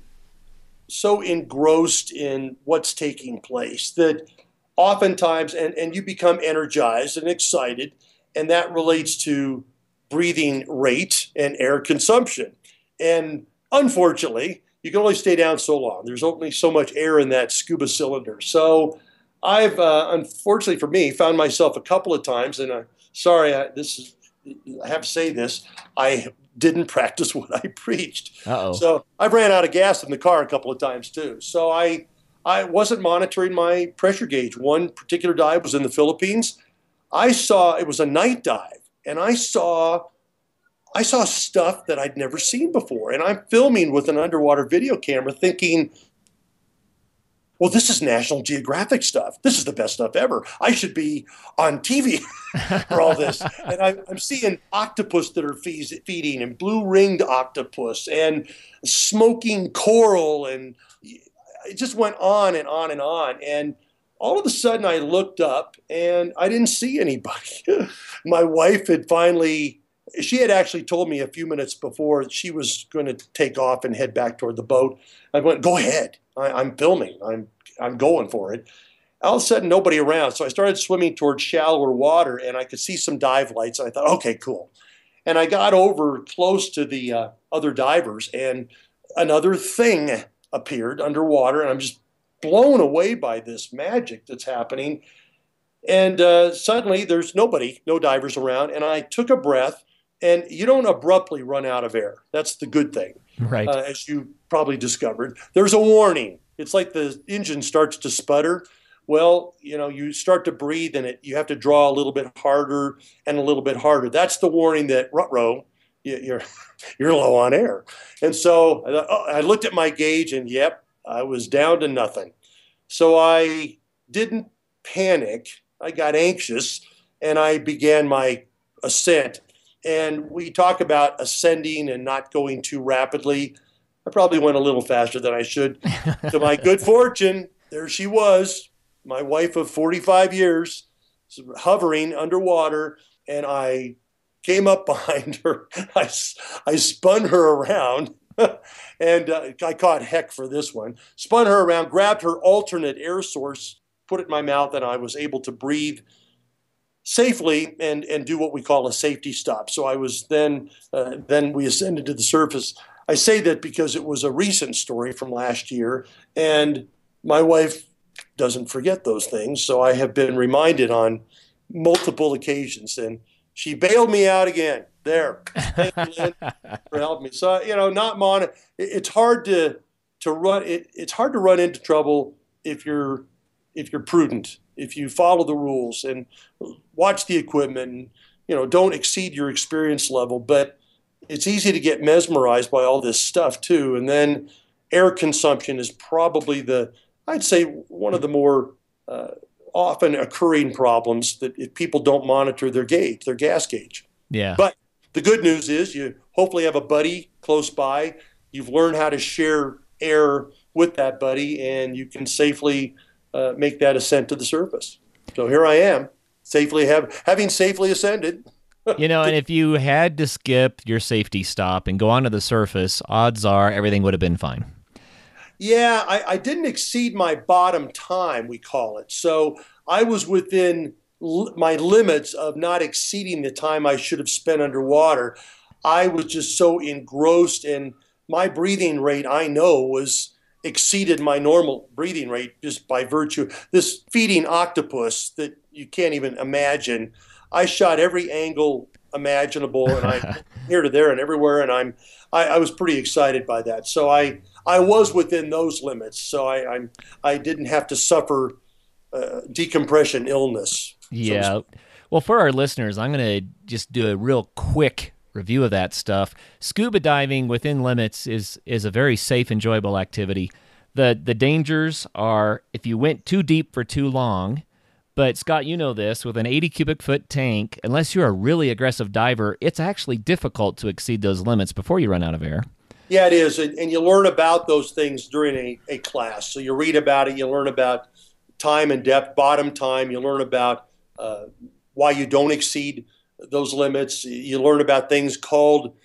so engrossed in what's taking place that oftentimes, and, and you become energized and excited, and that relates to breathing rate and air consumption. And unfortunately, you can only stay down so long. There's only so much air in that scuba cylinder. So I've, uh, unfortunately for me, found myself a couple of times, and I'm sorry, I, this is, I have to say this, I didn't [laughs] practice what I preached. Uh-oh. So I ran out of gas in the car a couple of times too. So I I wasn't monitoring my pressure gauge. One particular dive was in the Philippines. I saw it was a night dive, and I saw I saw stuff that I'd never seen before. And I'm filming with an underwater video camera, thinking, well, this is National Geographic stuff. This is the best stuff ever. I should be on TV [laughs] for all this. [laughs] and I, am seeing octopus that are feeding, and blue ringed octopus, and smoking coral, and it just went on and on and on. And all of a sudden, I looked up and I didn't see anybody. [laughs] My wife had finally. She had actually told me a few minutes before she was going to take off and head back toward the boat. I went, "Go ahead." I, am filming. I'm I'm going for it. All of a sudden, nobody around. So I started swimming towards shallower water, and I could see some dive lights. And I thought, okay, cool. And I got over close to the uh, other divers, and another thing appeared underwater, and I'm just blown away by this magic that's happening. And uh, suddenly, there's nobody, no divers around, and I took a breath. And you don't abruptly run out of air. That's the good thing right? Uh, as you probably discovered. There's a warning. It's like the engine starts to sputter. Well, you know, you start to breathe and it. You have to draw a little bit harder and a little bit harder. That's the warning that row, you're [laughs] you're low on air. And so oh, I looked at my gauge and yep, I was down to nothing. So I didn't panic. I got anxious and I began my ascent and we talk about ascending and not going too rapidly. I probably went a little faster than I should. [laughs] to my good fortune, there she was, my wife of 45 years, hovering underwater, and I came up [laughs] behind her. I, I spun her around, [laughs] and uh, I caught heck for this one. Spun her around, grabbed her alternate air source, put it in my mouth, and I was able to breathe safely and and do what we call a safety stop. So I was then uh, then we ascended to the surface. I say that because it was a recent story from last year, and my wife doesn't forget those things. So I have been reminded on multiple occasions, and she bailed me out again. There, thank you, Lynn, for helping me. So you know, not mon. It's hard to to run. It, it's hard to run into trouble if you're if you're prudent if you follow the rules and watch the equipment and you know don't exceed your experience level. But it's easy to get mesmerized by all this stuff too. And then air consumption is probably the i'd say one of the more uh, often occurring problems that if people don't monitor their gauge their gas gauge. Yeah. But the good news is you hopefully have a buddy close by. You've learned how to share air with that buddy and you can safely uh, make that ascent to the surface. So here I am, safely have having safely ascended. [laughs] you know, and if you had to skip your safety stop and go onto the surface, odds are everything would have been fine. Yeah, I, I didn't exceed my bottom time, we call it. So I was within l- my limits of not exceeding the time I should have spent underwater. I was just so engrossed in my breathing rate, I know, was exceeded my normal breathing rate just by virtue this feeding octopus that you can't even imagine. I shot every angle imaginable, and I [laughs] here to there and everywhere, and I'm I, I, was pretty excited by that. So I I was within those limits, so I I'm I didn't have to suffer uh, decompression illness Yeah. So well, for our listeners, I'm going to just do a real quick review of that stuff. Scuba diving within limits is is a very safe, enjoyable activity. The the dangers are if you went too deep for too long. But Scott, you know this, with an 80 cubic foot tank, unless you're a really aggressive diver, it's actually difficult to exceed those limits before you run out of air. Yeah, it is. And, you learn about those things during a, a class. So you read about it, you learn about time and depth, bottom time, you learn about uh, why you don't exceed those limits. You learn about things called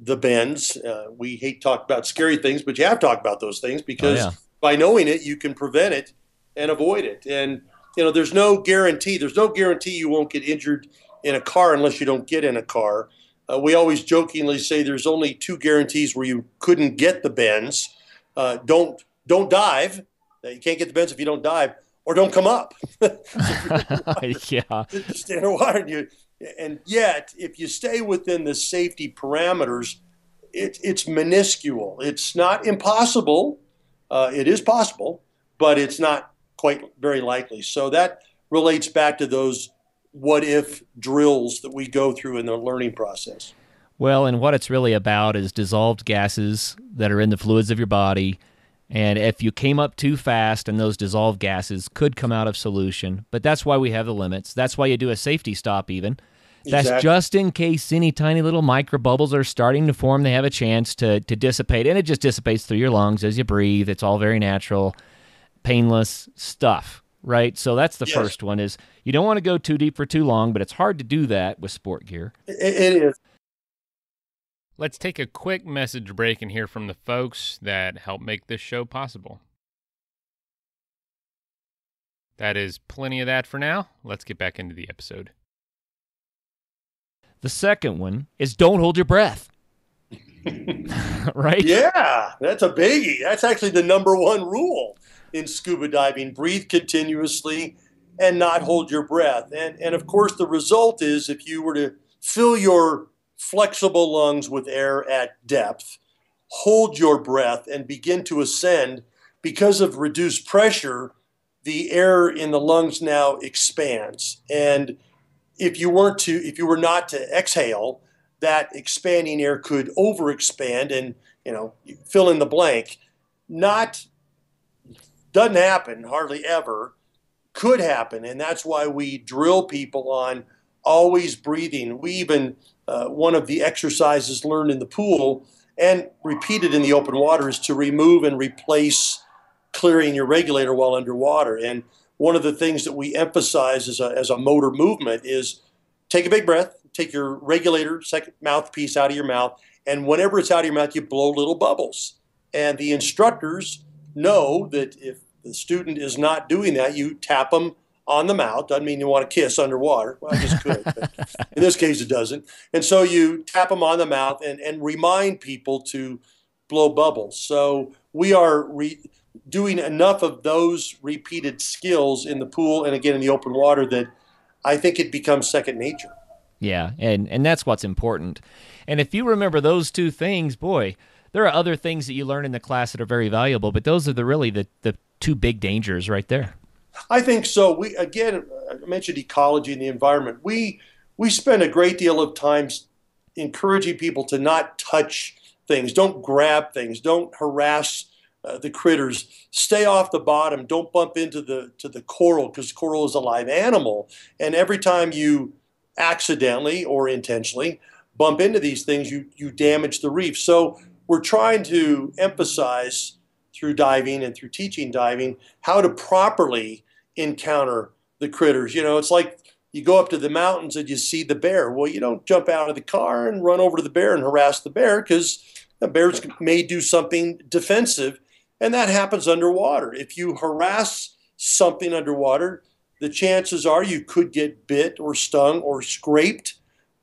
the bends. Uh, we hate to talk about scary things, but you have to talk about those things because Oh, yeah. by knowing it, you can prevent it and avoid it. And you know, there's no guarantee. There's no guarantee you won't get injured in a car unless you don't get in a car. Uh, we always jokingly say there's only two guarantees where you couldn't get the bends. Uh, don't don't dive. You can't get the bends if you don't dive, or don't come up. [laughs] [laughs] yeah. stay underwater. And, you, and yet, if you stay within the safety parameters, it, it's minuscule. It's not impossible. Uh, it is possible, but it's not quite very likely. So that relates back to those what if drills that we go through in the learning process. Well, and what it's really about is dissolved gases that are in the fluids of your body. And if you came up too fast and those dissolved gases could come out of solution, but that's why we have the limits. That's why you do a safety stop, even. That's Exactly. just in case any tiny little micro bubbles are starting to form, they have a chance to, to dissipate. And it just dissipates through your lungs as you breathe. It's all very natural, painless stuff, right? So that's the Yes. first one is you don't want to go too deep for too long, but it's hard to do that with sport gear. It, it is. Let's take a quick message break and hear from the folks that help make this show possible. That is plenty of that for now. Let's get back into the episode. The second one is don't hold your breath. [laughs] [laughs] right? Yeah, that's a biggie. That's actually the number one rule in scuba diving. Breathe continuously and not hold your breath. And, and of course, the result is if you were to fill your flexible lungs with air at depth, hold your breath, and begin to ascend, because of reduced pressure, the air in the lungs now expands. And if you weren't to, if you were not to exhale, that expanding air could overexpand and you know fill in the blank. Not doesn't happen hardly ever. Could happen, and that's why we drill people on always breathing. We even uh, one of the exercises learned in the pool and repeated in the open water is to remove and replace clearing your regulator while underwater. And one of the things that we emphasize as a, as a motor movement is take a big breath, take your regulator, second mouthpiece out of your mouth, and whenever it's out of your mouth, you blow little bubbles. And the instructors know that if the student is not doing that, you tap them on the mouth. Doesn't mean you want to kiss underwater. Well, I guess could, in this case, it doesn't. And so you tap them on the mouth and, and remind people to blow bubbles. So we are re- doing enough of those repeated skills in the pool and again in the open water that I think it becomes second nature. Yeah, and and that's what's important. And if you remember those two things, boy, there are other things that you learn in the class that are very valuable, but those are the really the the two big dangers right there. I think so. We again, I mentioned ecology and the environment. We we spend a great deal of time encouraging people to not touch things, don't grab things, don't harass uh, the critters. Stay off the bottom. Don't bump into the to the coral because coral is a live animal. And every time you accidentally or intentionally bump into these things, you you damage the reef. So we're trying to emphasize through diving and through teaching diving how to properly encounter the critters. You know, it's like you go up to the mountains and you see the bear. Well, you don't jump out of the car and run over to the bear and harass the bear because the bears may do something defensive, and that happens underwater. If you harass something underwater, the chances are you could get bit or stung or scraped,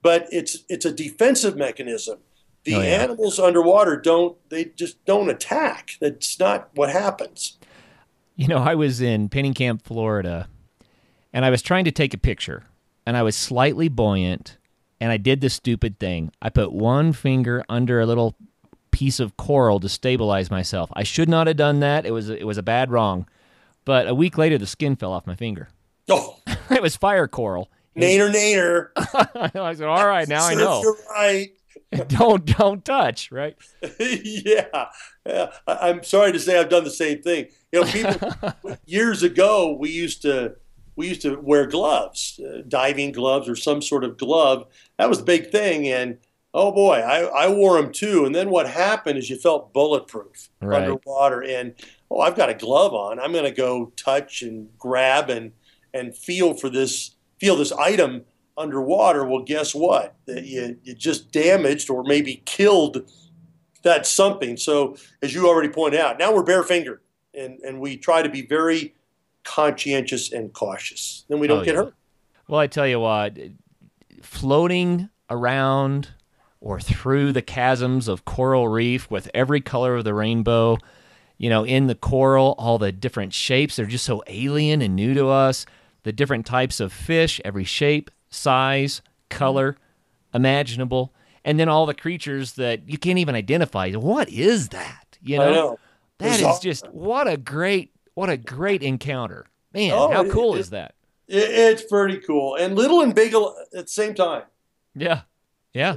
but it's it's a defensive mechanism. The Oh, yeah. animals underwater don't they just don't attack. That's not what happens. You know, I was in Pennekamp, Florida, and I was trying to take a picture, and I was slightly buoyant, and I did the stupid thing. I put one finger under a little piece of coral to stabilize myself. I should not have done that. It was it was a bad wrong. But a week later, the skin fell off my finger. Oh, [laughs] it was fire coral. naner, naner. [laughs] I said, all right, now I know. You're right. [laughs] don't don't touch, right? [laughs] yeah, yeah. I, I'm sorry to say I've done the same thing. You know, people [laughs] years ago we used to we used to wear gloves, uh, diving gloves or some sort of glove. That was the big thing, and oh boy, I, I wore them too. And then what happened is you felt bulletproof Right. underwater, and oh, I've got a glove on. I'm going to go touch and grab and and feel for this feel this item underwater. Well, guess what? That you you just damaged or maybe killed that something. So as you already pointed out, now we're bare fingered, and and we try to be very conscientious and cautious. Then we don't Oh, get yeah. hurt. Well, I tell you what, floating around or through the chasms of coral reef with every color of the rainbow, you know, in the coral, all the different shapes, they're just so alien and new to us. The different types of fish, every shape, size, color, imaginable, and then all the creatures that you can't even identify. What is that? You know, know. that is Bizarre. just what a great, what a great encounter. Man, Oh, how cool it- is that? It, it's pretty cool and little and big at the same time. Yeah. Yeah.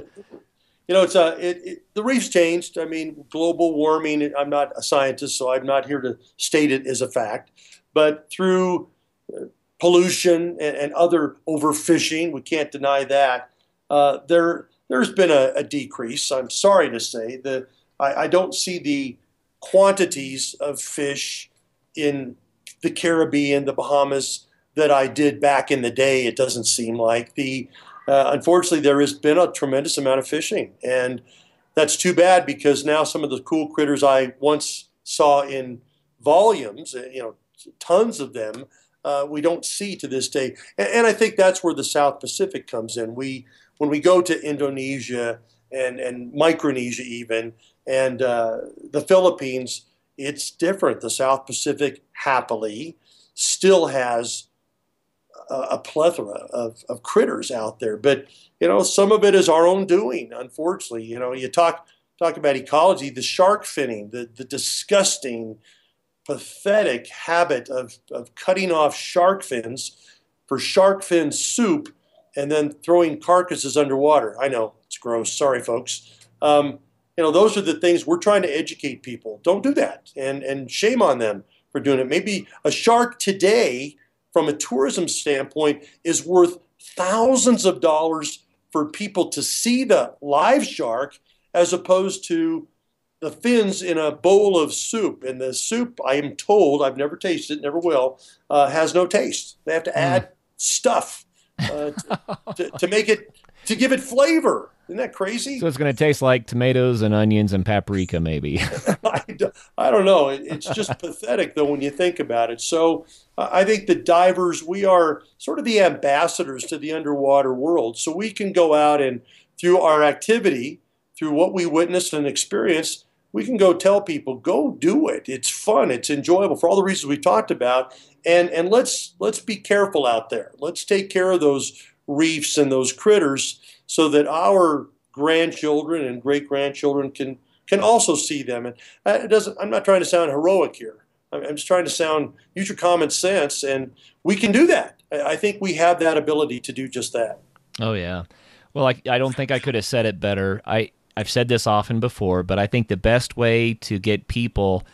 You know, it's a it, it, the reef's changed. I mean, global warming. I'm not a scientist, so I'm not here to state it as a fact. But through uh, pollution and, and other overfishing, we can't deny that. Uh, there, there's been a, a decrease. I'm sorry to say the I, I don't see the quantities of fish in the Caribbean, the Bahamas that I did back in the day. It doesn't seem like the uh, unfortunately, there has been a tremendous amount of fishing, and that's too bad because now some of the cool critters I once saw in volumes, you know, tons of them, uh, we don't see to this day. And, and I think that's where the South Pacific comes in. We when we go to Indonesia and and Micronesia even and uh, the Philippines, it's different. The South Pacific happily still has a, a plethora of, of critters out there. But you know, some of it is our own doing. Unfortunately, you know, you talk talk about ecology, the shark finning, the the disgusting, pathetic habit of of cutting off shark fins for shark fin soup and then throwing carcasses underwater. I know it's gross. Sorry, folks. Um, you know, those are the things we're trying to educate people. Don't do that, and and shame on them for doing it. Maybe a shark today, from a tourism standpoint, is worth thousands of dollars for people to see the live shark, as opposed to the fins in a bowl of soup. And the soup, I am told, I've never tasted it, never will, uh, has no taste. They have to add stuff uh, to, [laughs] to, to make it to give it flavor. Isn't that crazy? So it's going to taste like tomatoes and onions and paprika, maybe. [laughs] [laughs] I don't know. It, it's just pathetic, though, when you think about it. So uh, I think the divers, we are sort of the ambassadors to the underwater world. So we can go out and through our activity, through what we witnessed and experienced, we can go tell people, go do it. It's fun. It's enjoyable for all the reasons we talked about. And and let's let's be careful out there. Let's take care of those reefs and those critters so that our grandchildren and great grandchildren can can also see them. And uh, it doesn't. I'm not trying to sound heroic here. I'm just trying to sound use your common sense, and we can do that. I I think we have that ability to do just that. oh yeah. Well, I, I don't think I could have said it better. I I've said this often before, but I think the best way to get people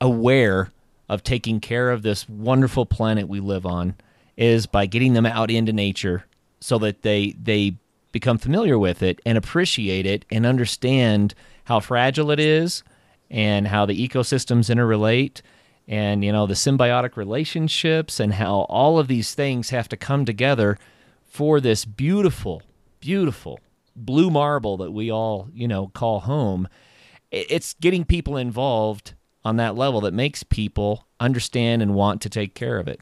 aware of taking care of this wonderful planet we live on is by getting them out into nature so that they they become familiar with it and appreciate it and understand how fragile it is and how the ecosystems interrelate and you know the symbiotic relationships and how all of these things have to come together for this beautiful beautiful blue marble that we all you know call home it's getting people involved on that level that makes people understand and want to take care of it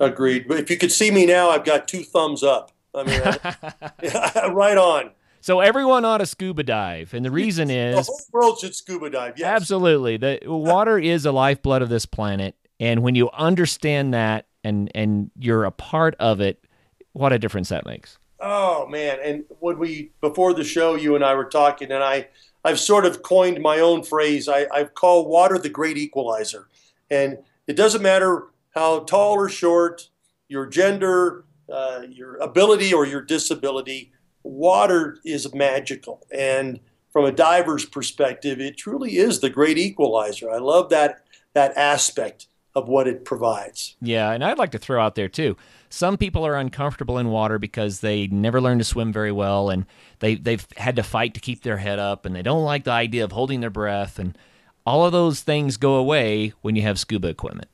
Agreed. But if you could see me now, I've got two thumbs up. I mean, I- [laughs] [laughs] right on. so everyone ought to scuba dive and the reason is The whole world should scuba dive. Yes. Absolutely. The water is the lifeblood of this planet, and when you understand that and and you're a part of it, what a difference that makes. Oh man! And when we before the show, you and I were talking, and I I've sort of coined my own phrase. I, I've called water the great equalizer, and it doesn't matter how tall or short, your gender, uh, your ability, or your disability, water is magical. And from a diver's perspective, it truly is the great equalizer. I love that that aspect of what it provides. Yeah, and I'd like to throw out there too. Some people are uncomfortable in water because they never learned to swim very well and they they've had to fight to keep their head up and they don't like the idea of holding their breath and all of those things go away when you have scuba equipment.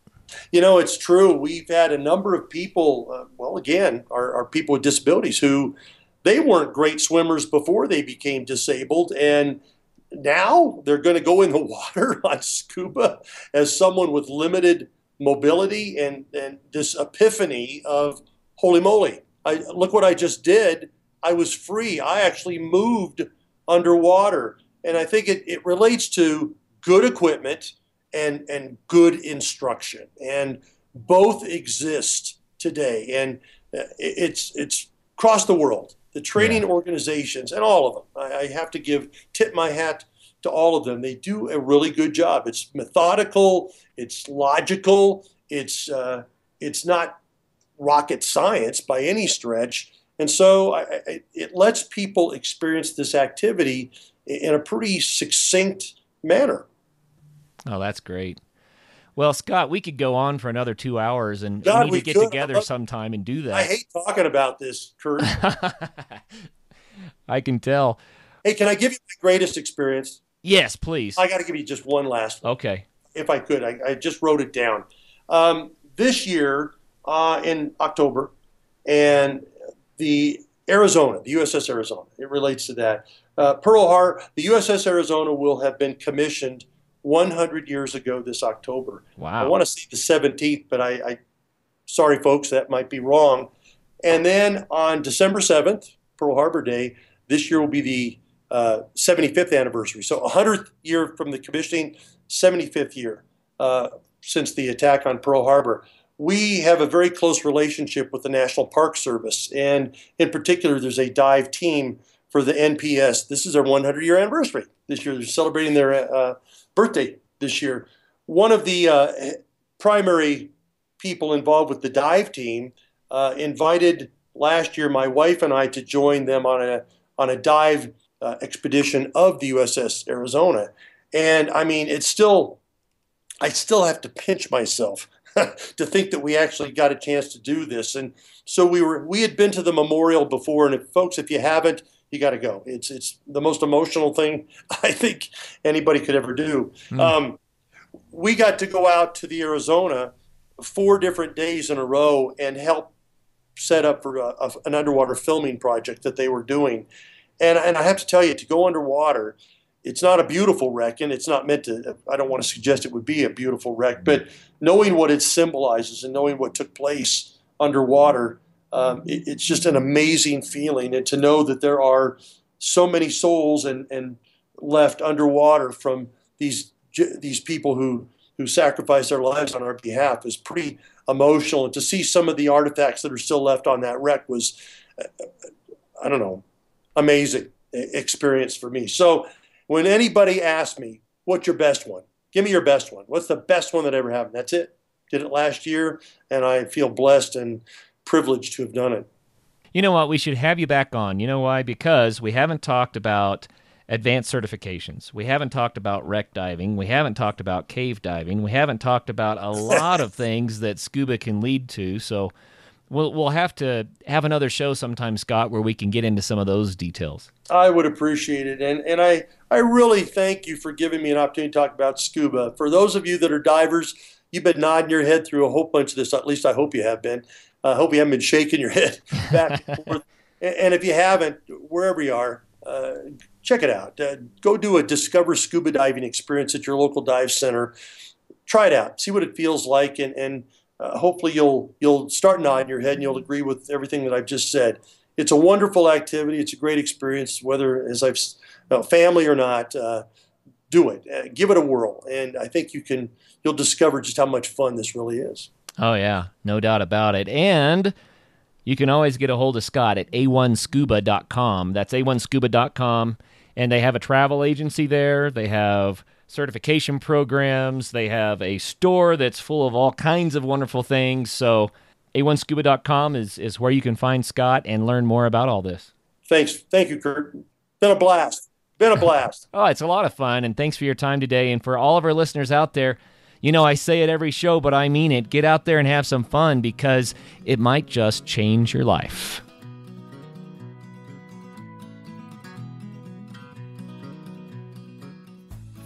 You know, it's true. We've had a number of people, uh, well, again, are, are people with disabilities who they weren't great swimmers before they became disabled. And now they're going to go in the [laughs] water on scuba as someone with limited mobility and, and this epiphany of holy moly, I, look what I just did. I was free. I actually moved underwater. And I think it, it relates to good equipment and, and good instruction. And both exist today. And uh, it's, it's across the world the training yeah. organizations, and all of them. I, I, have to give tip my hat to all of them. They do a really good job. It's methodical, it's logical, it's uh, it's not rocket science by any stretch, and so I, I, it lets people experience this activity in a pretty succinct manner. Oh, that's great. Well, Scott, we could go on for another two hours, and God, we need to get could. together sometime and do that. I hate talking about this, Kurt. [laughs] I can tell. Hey, can I give you my greatest experience? Yes, please. I got to give you just one last one. Okay. If I could, I, I just wrote it down. Um, this year uh, in October, and the Arizona, the USS Arizona, it relates to that. Uh, Pearl Harbor, the USS Arizona will have been commissioned 100 years ago this October. Wow. I want to say the 17th, but I, I, sorry folks, that might be wrong. And then on December 7th, Pearl Harbor Day, this year will be the uh, 75th anniversary. So 100th year from the commissioning, 75th year uh, since the attack on Pearl Harbor. We have a very close relationship with the National Park Service, and in particular, there's a dive team for the NPS. This is their 100 year anniversary this year. They're celebrating their uh, birthday this year. One of the uh, primary people involved with the dive team uh, invited last year my wife and I to join them on a on a dive uh, expedition of the USS Arizona. And I mean, it's still, I still have to pinch myself [laughs] to think that we actually got a chance to do this. And so we were, we had been to the memorial before. And if folks, if you haven't, you got to go. It's it's the most emotional thing [laughs] I think anybody could ever do. Mm. Um, we got to go out to the Arizona four different days in a row and help set up for a, a, an underwater filming project that they were doing. And, and I have to tell you, to go underwater, it's not a beautiful wreck, and it's not meant to. I don't want to suggest it would be a beautiful wreck, but knowing what it symbolizes and knowing what took place underwater, um, it, it's just an amazing feeling. And to know that there are so many souls and, and left underwater from these these people who who sacrificed their lives on our behalf is pretty emotional. And to see some of the artifacts that are still left on that wreck was, I don't know, amazing experience for me. So when anybody asks me, what's your best one? Give me your best one. What's the best one that ever happened? That's it. Did it last year, and I feel blessed and privileged to have done it. You know what? We should have you back on. You know why? Because we haven't talked about advanced certifications. We haven't talked about wreck diving. We haven't talked about cave diving. We haven't talked about a lot of [laughs] things that scuba can lead to. So we'll we'll have to have another show sometime, Scott, where we can get into some of those details. I would appreciate it, and and I I really thank you for giving me an opportunity to talk about scuba. For those of you that are divers, you've been nodding your head through a whole bunch of this. At least I hope you have been. I hope you haven't been shaking your head [laughs] back and forth. And if you haven't, wherever you are, uh, check it out. Uh, go do a Discover Scuba Diving experience at your local dive center. Try it out. See what it feels like, and and uh, hopefully you'll you'll start nodding your head and you'll agree with everything that I've just said. It's a wonderful activity. It's a great experience, whether as I've know, family or not. Uh, do it. Uh, give it a whirl, and I think you can. You'll discover just how much fun this really is. Oh yeah, no doubt about it. And you can always get a hold of Scott at a1scuba.com. That's a1scuba.com, and they have a travel agency there. They have certification programs. They have a store that's full of all kinds of wonderful things. So a1scuba.com is, is where you can find Scott and learn more about all this. Thanks. Thank you, Kurt. Been a blast. Been a blast. [laughs] oh, it's a lot of fun. And thanks for your time today. And for all of our listeners out there, you know, I say it every show, but I mean it. Get out there and have some fun because it might just change your life.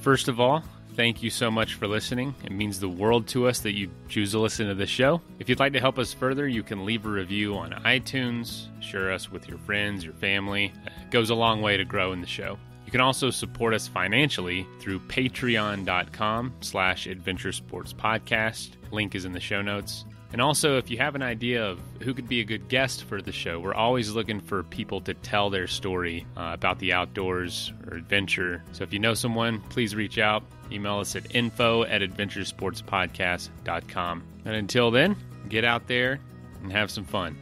First of all, thank you so much for listening. It means the world to us that you choose to listen to the show. If you'd like to help us further, you can leave a review on iTunes, share us with your friends, your family. It goes a long way to grow in the show. You can also support us financially through patreon.com slash adventure sports podcast. Link is in the show notes. And also, if you have an idea of who could be a good guest for the show, we're always looking for people to tell their story uh, about the outdoors or adventure. So if you know someone, please reach out. Email us at info at adventuresportspodcast.com. And until then, get out there and have some fun.